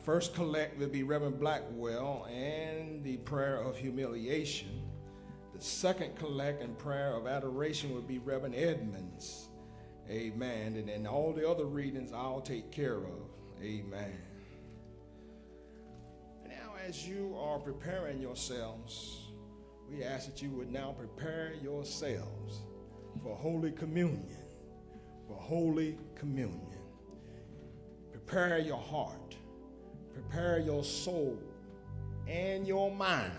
First collect will be Reverend Blackwell and the prayer of humiliation. The second collect and prayer of adoration will be Reverend Edmonds. Amen. And then all the other readings I'll take care of. Amen. Now, as you are preparing yourselves, we ask that you would now prepare yourselves for Holy Communion. For Holy Communion. Prepare your heart, prepare your soul and your mind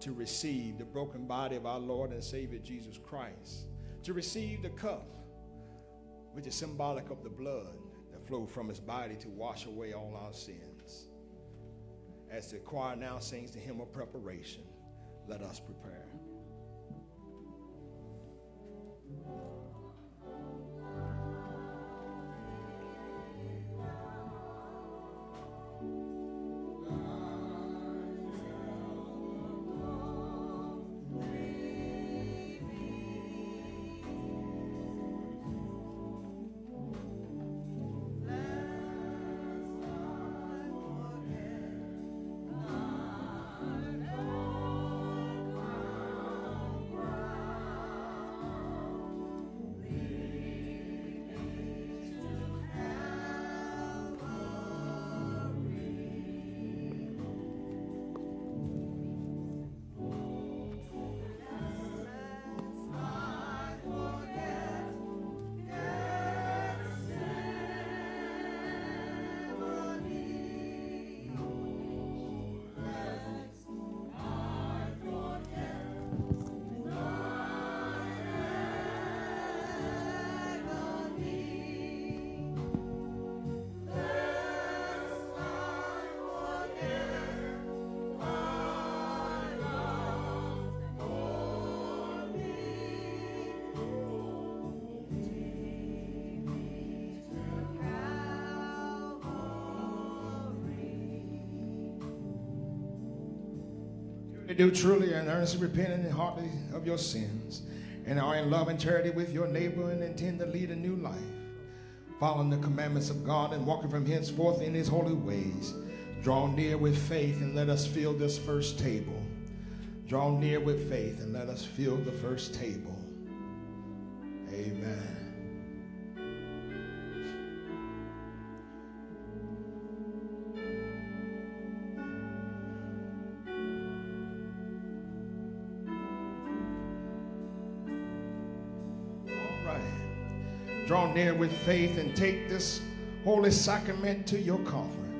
to receive the broken body of our Lord and Savior Jesus Christ, to receive the cup, which is symbolic of the blood that flowed from his body to wash away all our sins. As the choir now sings the hymn of preparation, let us prepare. Do truly and earnestly repent and heartily of your sins, and are in love and charity with your neighbor, and intend to lead a new life, following the commandments of God and walking from henceforth in his holy ways. Draw near with faith and let us fill this first table. Draw near with faith and let us fill the first table. Amen. Near with faith and take this holy sacrament to your comfort.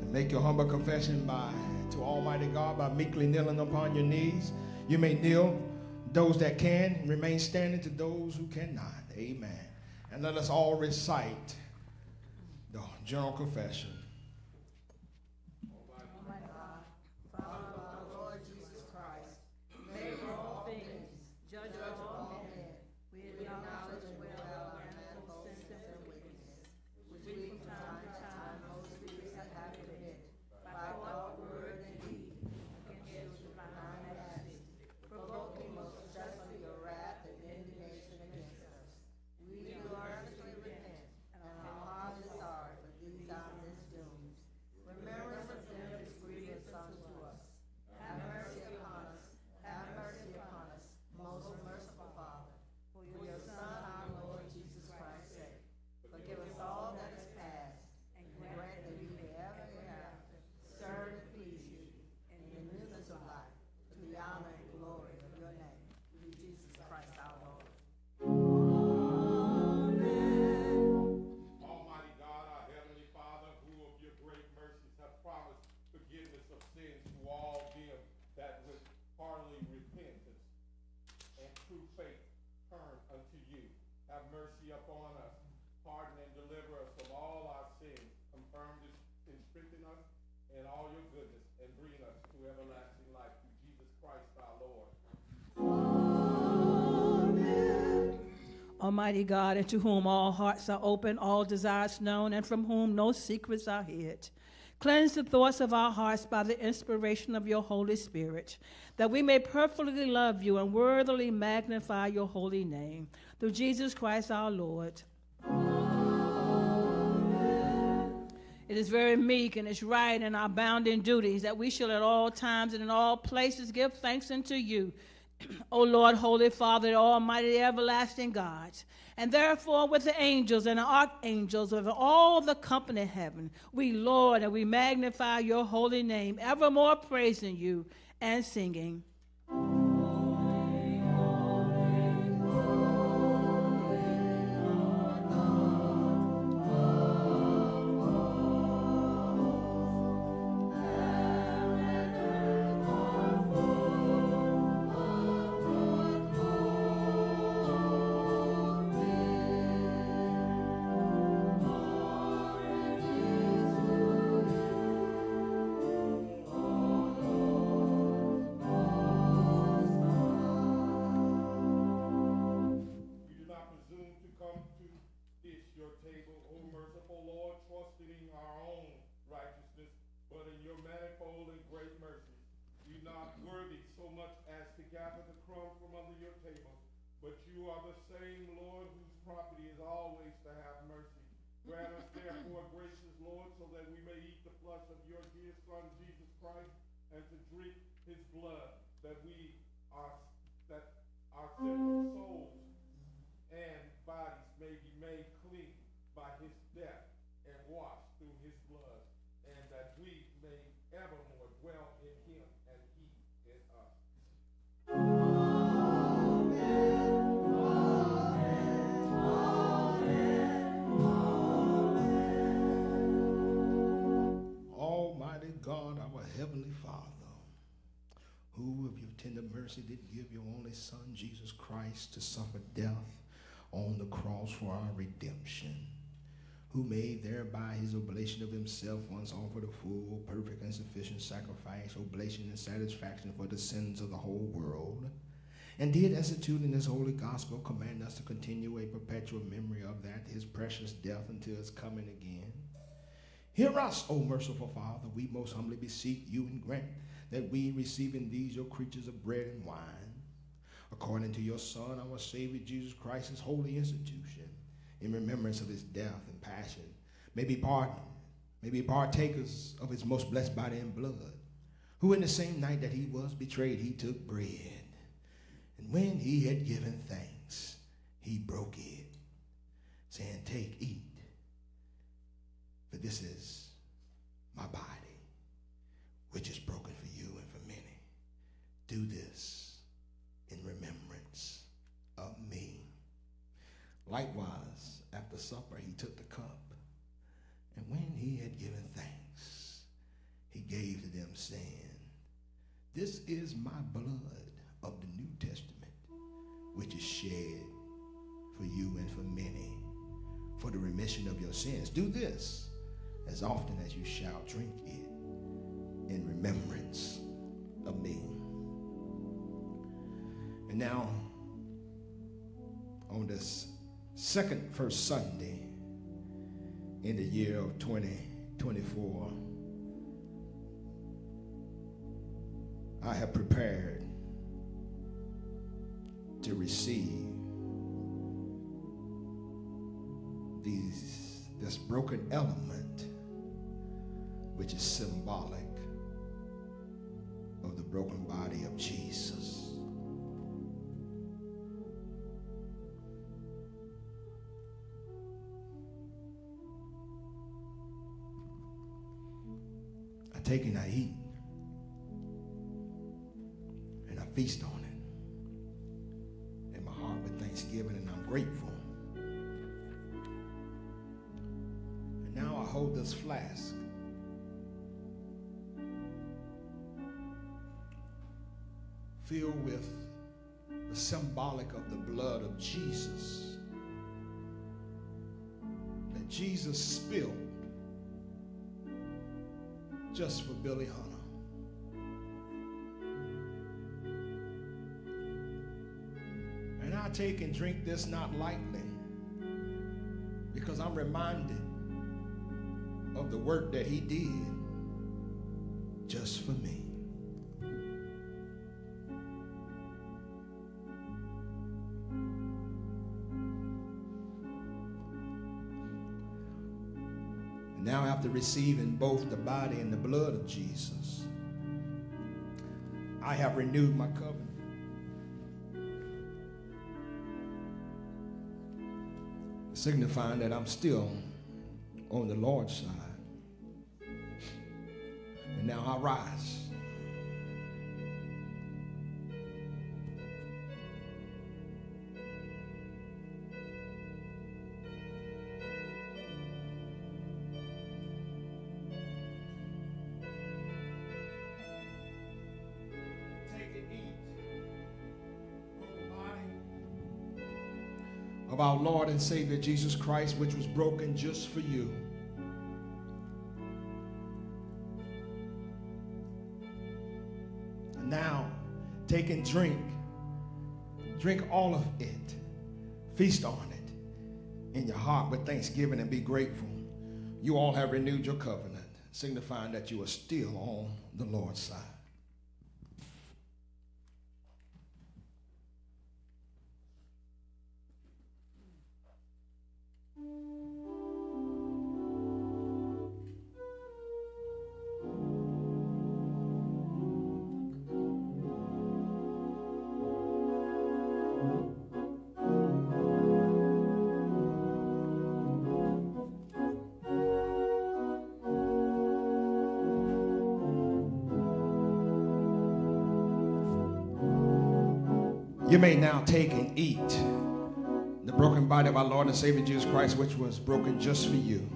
And make your humble confession by to Almighty God by meekly kneeling upon your knees. You may kneel, those that can, remain standing to those who cannot. Amen. And let us all recite the general confession. Almighty God, and to whom all hearts are open, all desires known, and from whom no secrets are hid. Cleanse the thoughts of our hearts by the inspiration of your Holy Spirit, that we may perfectly love you and worthily magnify your holy name. Through Jesus Christ our Lord. It is very meek and it's right in our bounden duties that we shall at all times and in all places give thanks unto you, [CLEARS THROAT] O Lord, Holy Father, Almighty, everlasting God. And therefore, with the angels and the archangels of all the company of heaven, we Lord and we magnify your holy name, evermore praising you and singing. Lord whose property is always to have mercy. Grant us therefore, gracious Lord, so that we may eat the flesh of your dear Son Jesus Christ, and to drink his blood, that we are that our sinful souls who of your tender mercy did give your only Son, Jesus Christ, to suffer death on the cross for our redemption, who made thereby his oblation of himself once offered a full, perfect, and sufficient sacrifice, oblation and satisfaction for the sins of the whole world, and did institute in his holy gospel command us to continue a perpetual memory of that, his precious death until his coming again. Hear us, O merciful Father, we most humbly beseech you and grant that we, receiving these your creatures of bread and wine, according to your Son, our Savior Jesus Christ, his holy institution, in remembrance of his death and passion, may be pardoned, may be partakers of his most blessed body and blood, who in the same night that he was betrayed, he took bread. And when he had given thanks, he broke it, saying, Take, eat. For this is my body, which is broken for you and for many. Do this in remembrance of me. Likewise, after supper, he took the cup, and when he had given thanks, he gave to them, saying, This is my blood of the New Testament, which is shed for you and for many for the remission of your sins. Do this as often as you shall drink it in remembrance of me. And now, on this second first Sunday in the year of 2024, I have prepared to receive these this broken element which is symbolic of the broken body of Jesus. And I eat and I feast on it. In my heart with thanksgiving and I'm grateful. And now I hold this flask. Filled with the symbolic of the blood of Jesus. That Jesus spilled just for Billy Hunter. And I take and drink this not lightly because I'm reminded of the work that he did just for me. Now, after receiving both the body and the blood of Jesus, I have renewed my covenant. Signifying that I'm still on the Lord's side. And now I rise. Lord and Savior Jesus Christ, which was broken just for you. And now, take and drink. Drink all of it. Feast on it in your heart with thanksgiving and be grateful. You all have renewed your covenant, signifying that you are still on the Lord's side. Lord and Savior Jesus Christ, which was broken just for you.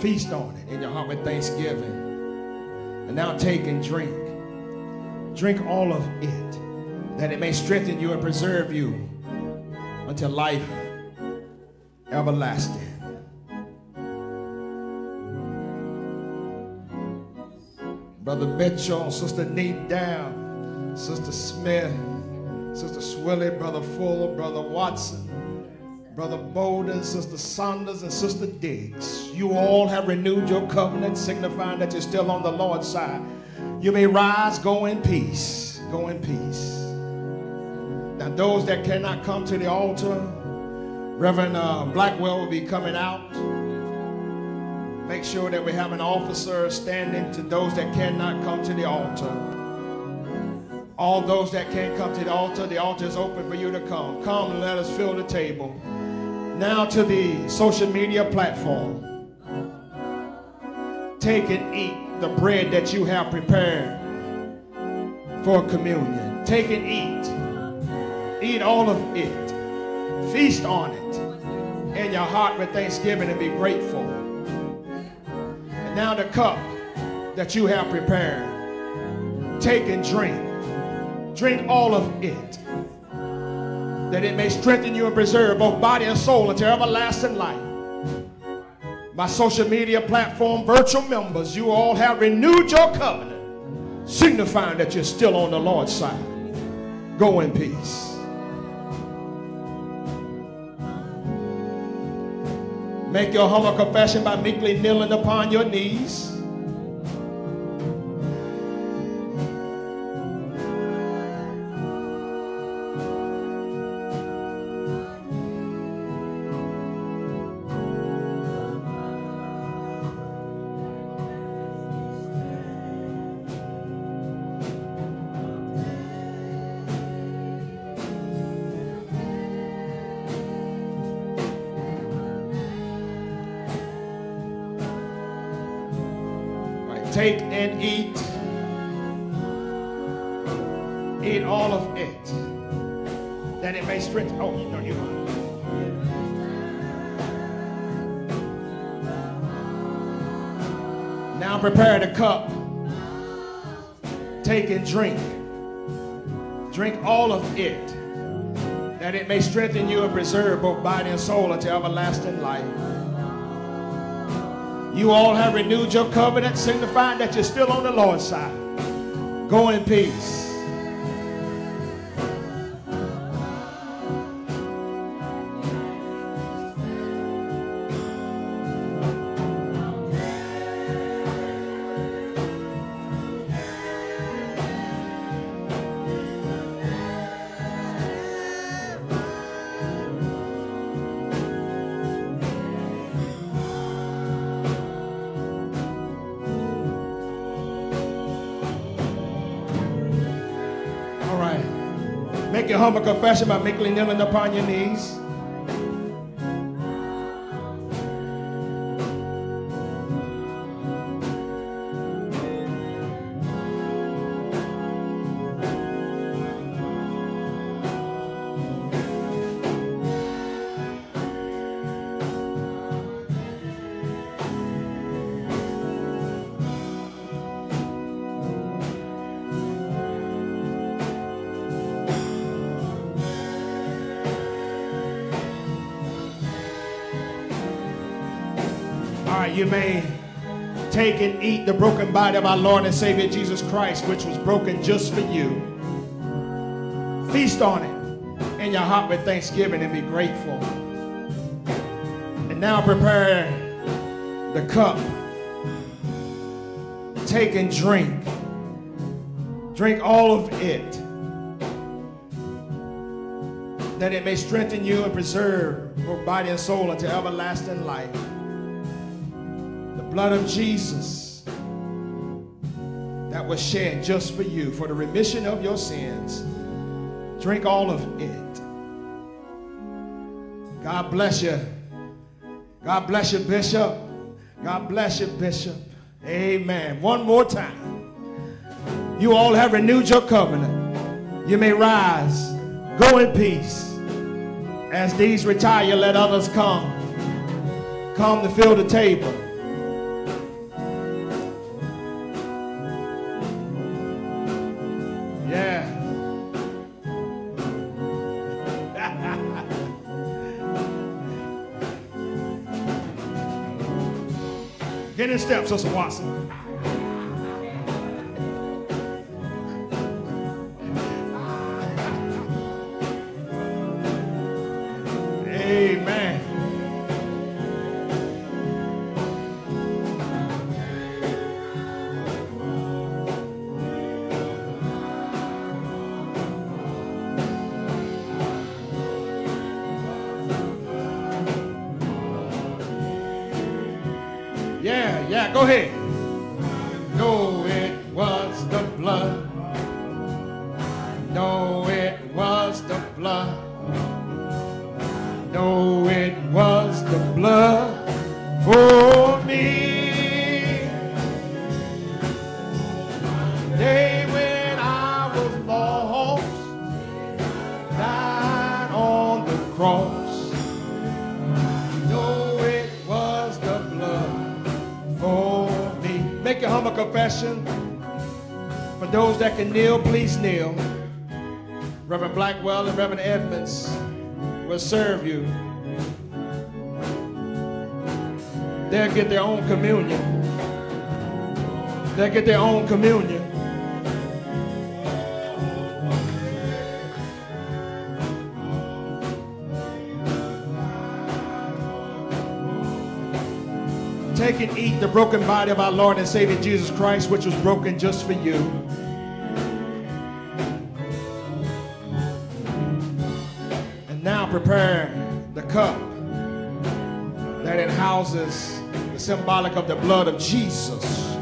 Feast on it in your heart with thanksgiving. And now take and drink. Drink all of it, that it may strengthen you and preserve you until life everlasting. Brother Mitchell, Sister Nate Down, Sister Smith, Sister Swilly, Brother Fuller, Brother Watson, Brother Bolden, Sister Saunders, and Sister Diggs. You all have renewed your covenant, signifying that you're still on the Lord's side. You may rise, go in peace. Go in peace. Now, those that cannot come to the altar, Reverend uh, Blackwell will be coming out. Make sure that we have an officer standing to those that cannot come to the altar. All those that can't come to the altar, the altar is open for you to come. Come and let us fill the table. Now to the social media platform. Take and eat the bread that you have prepared for communion. Take and eat. Eat all of it. Feast on it in your heart with thanksgiving and be grateful. And now the cup that you have prepared. Take and drink. Drink all of it. That it may strengthen you and preserve both body and soul until everlasting life. My social media platform, virtual members, you all have renewed your covenant, signifying that you're still on the Lord's side. Go in peace. Make your humble confession by meekly kneeling upon your knees. Drink. Drink all of it. that it may strengthen you and preserve both body and soul unto everlasting life. You all have renewed your covenant, signifying that you're still on the Lord's side. Go in peace. Your humble confession by meekly kneeling upon your knees. You may take and eat the broken body of our Lord and Savior Jesus Christ, which was broken just for you. Feast on it in your heart with thanksgiving and be grateful. And now prepare the cup. Take and drink. Drink all of it. That it may strengthen you and preserve your body and soul unto everlasting life blood of Jesus that was shed just for you for the remission of your sins. Drink all of it. God bless you. God bless you, Bishop. God bless you, Bishop. Amen. One more time. You all have renewed your covenant. You may rise. Go in peace. As these retire, let others come. Come to fill the table. Get in step, confession. For those that can kneel, please kneel. Reverend Blackwell and Reverend Edmonds will serve you. They'll get their own communion. They'll get their own communion. Take and eat the broken body of our Lord and Savior Jesus Christ, which was broken just for you. And now prepare the cup that it houses the symbolic of the blood of Jesus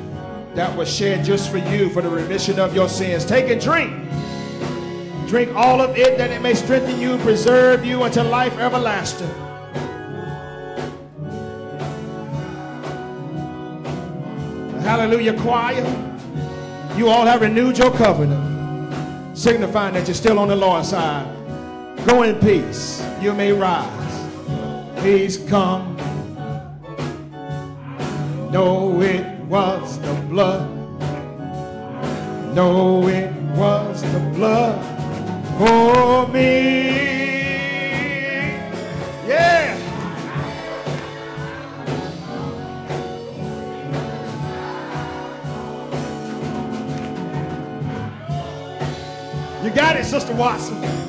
that was shed just for you for the remission of your sins. Take and drink. Drink all of it that it may strengthen you, preserve you unto life everlasting. Hallelujah, choir. You all have renewed your covenant, signifying that you're still on the Lord's side. Go in peace. You may rise. Peace come. No, it was the blood. No, it was the blood for me. You got it, Sister Watson.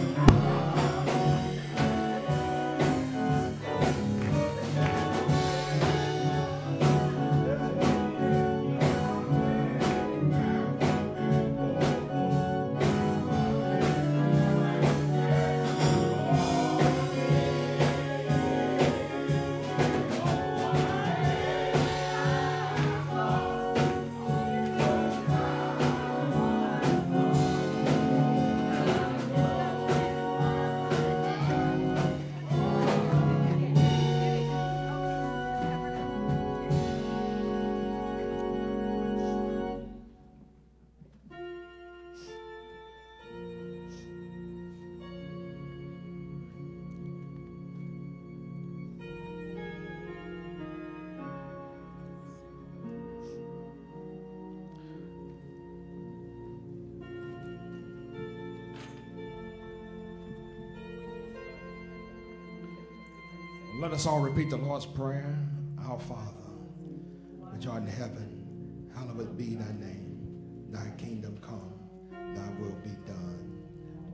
Us all repeat the Lord's Prayer. Our Father, which art in heaven, hallowed be thy name. Thy kingdom come, thy will be done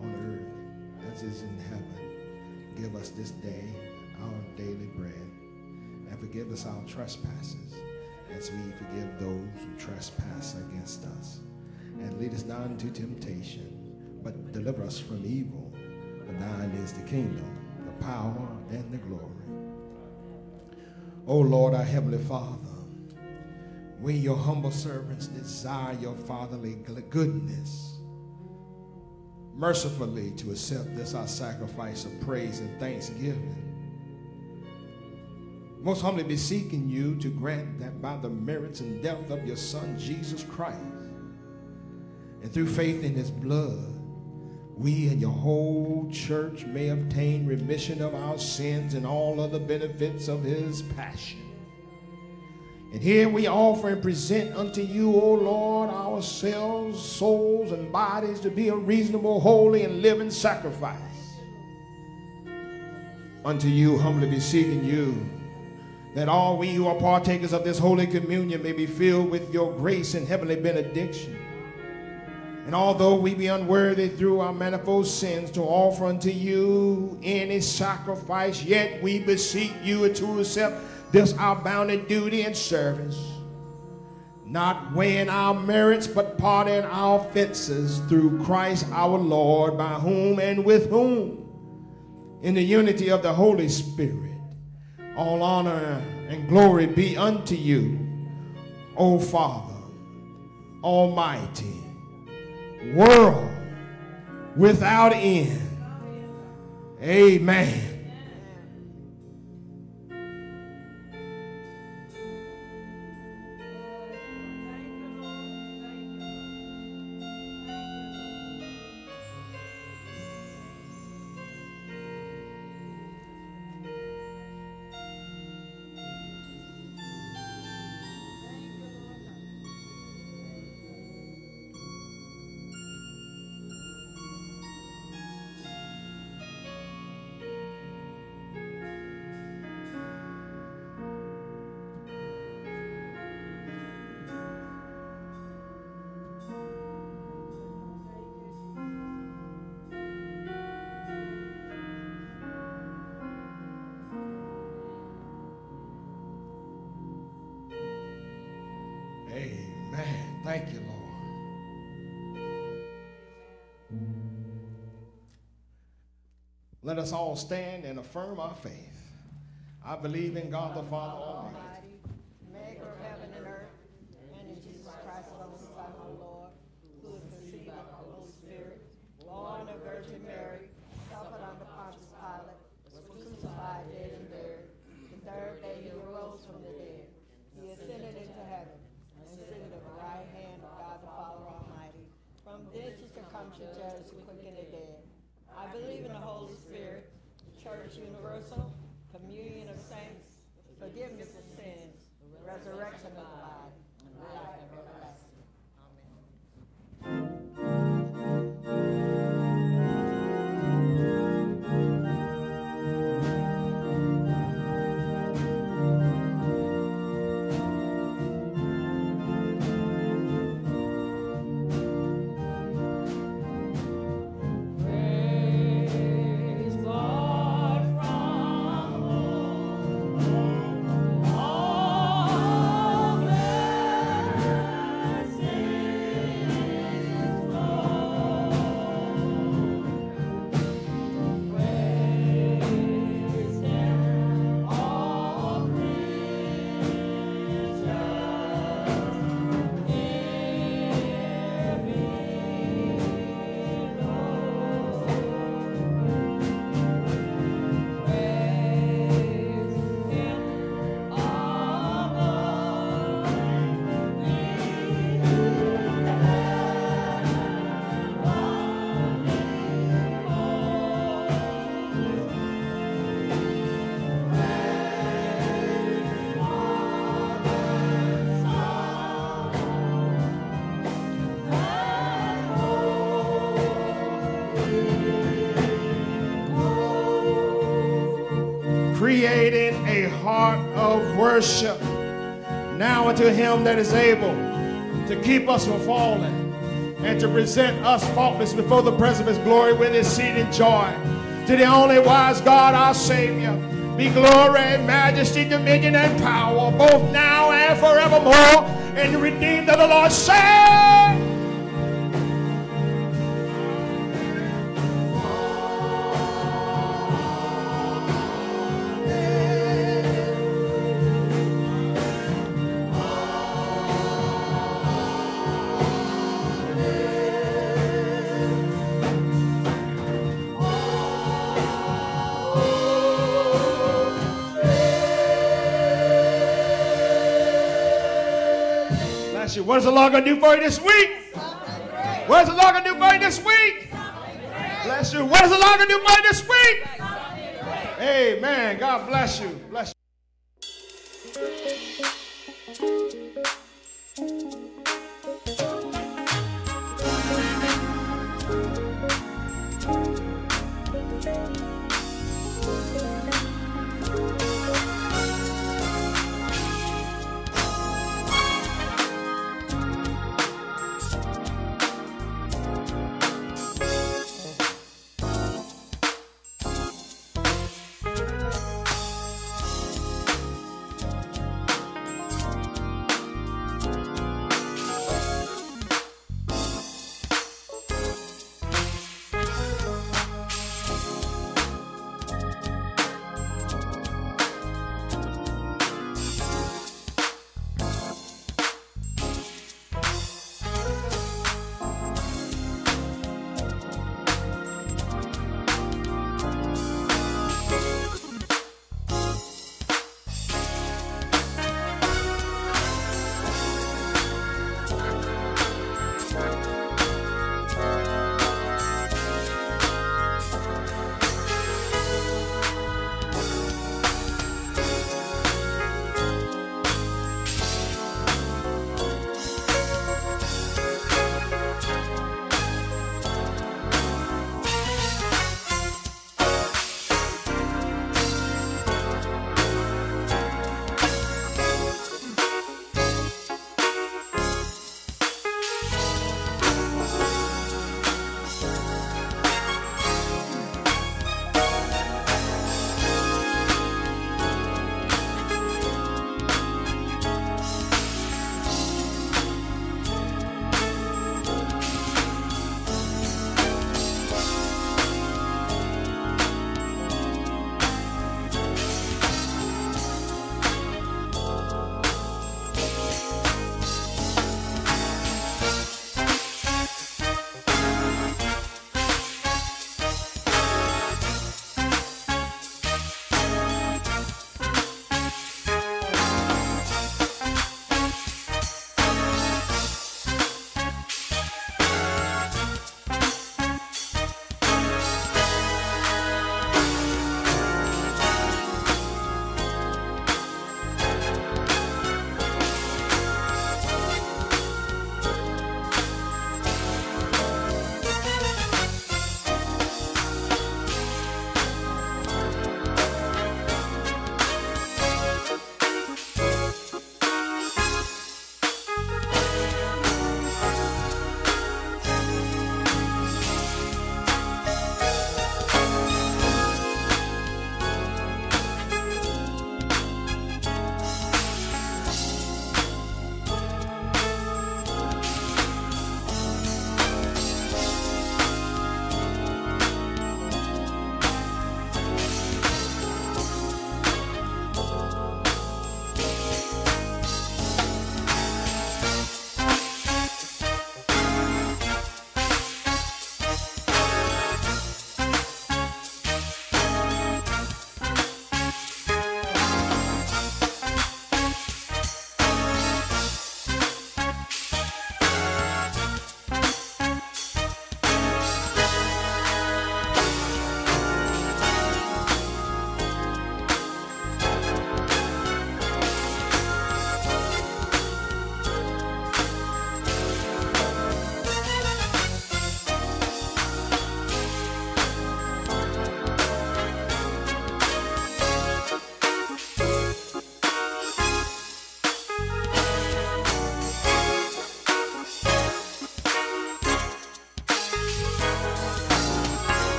on earth as is in heaven. Give us this day our daily bread, and forgive us our trespasses as we forgive those who trespass against us. And lead us not into temptation, but deliver us from evil. For thine is the kingdom, the power, and the glory. O Lord, our heavenly Father, we, your humble servants, desire your fatherly goodness, mercifully to accept this our sacrifice of praise and thanksgiving. Most humbly beseeching you to grant that by the merits and death of your Son, Jesus Christ, and through faith in his blood, we and your whole church may obtain remission of our sins and all other benefits of his passion. And here we offer and present unto you, O Lord, ourselves, souls, and bodies to be a reasonable, holy, and living sacrifice. Unto you, humbly beseeching you, that all we who are partakers of this holy communion may be filled with your grace and heavenly benediction. And although we be unworthy through our manifold sins to offer unto you any sacrifice, yet we beseech you to accept this our bounded duty and service, not weighing our merits, but pardoning our offenses through Christ our Lord, by whom and with whom, in the unity of the Holy Spirit, all honor and glory be unto you, O Father, Almighty world without end. Amen. Thank you, Lord. Let us all stand and affirm our faith. I believe in God the Father heart of worship. Now unto him that is able to keep us from falling and to present us faultless before the presence of his glory with His exceeding joy. To the only wise God, our Savior, be glory, majesty, dominion, and power, both now and forevermore. And the redeemed of the Lord say, Bless you. What is the Lord going to do for you this week? What is the Lord going to do for you this week? Bless you. What is the Lord going to do for you this week? Amen. God bless you. Bless you.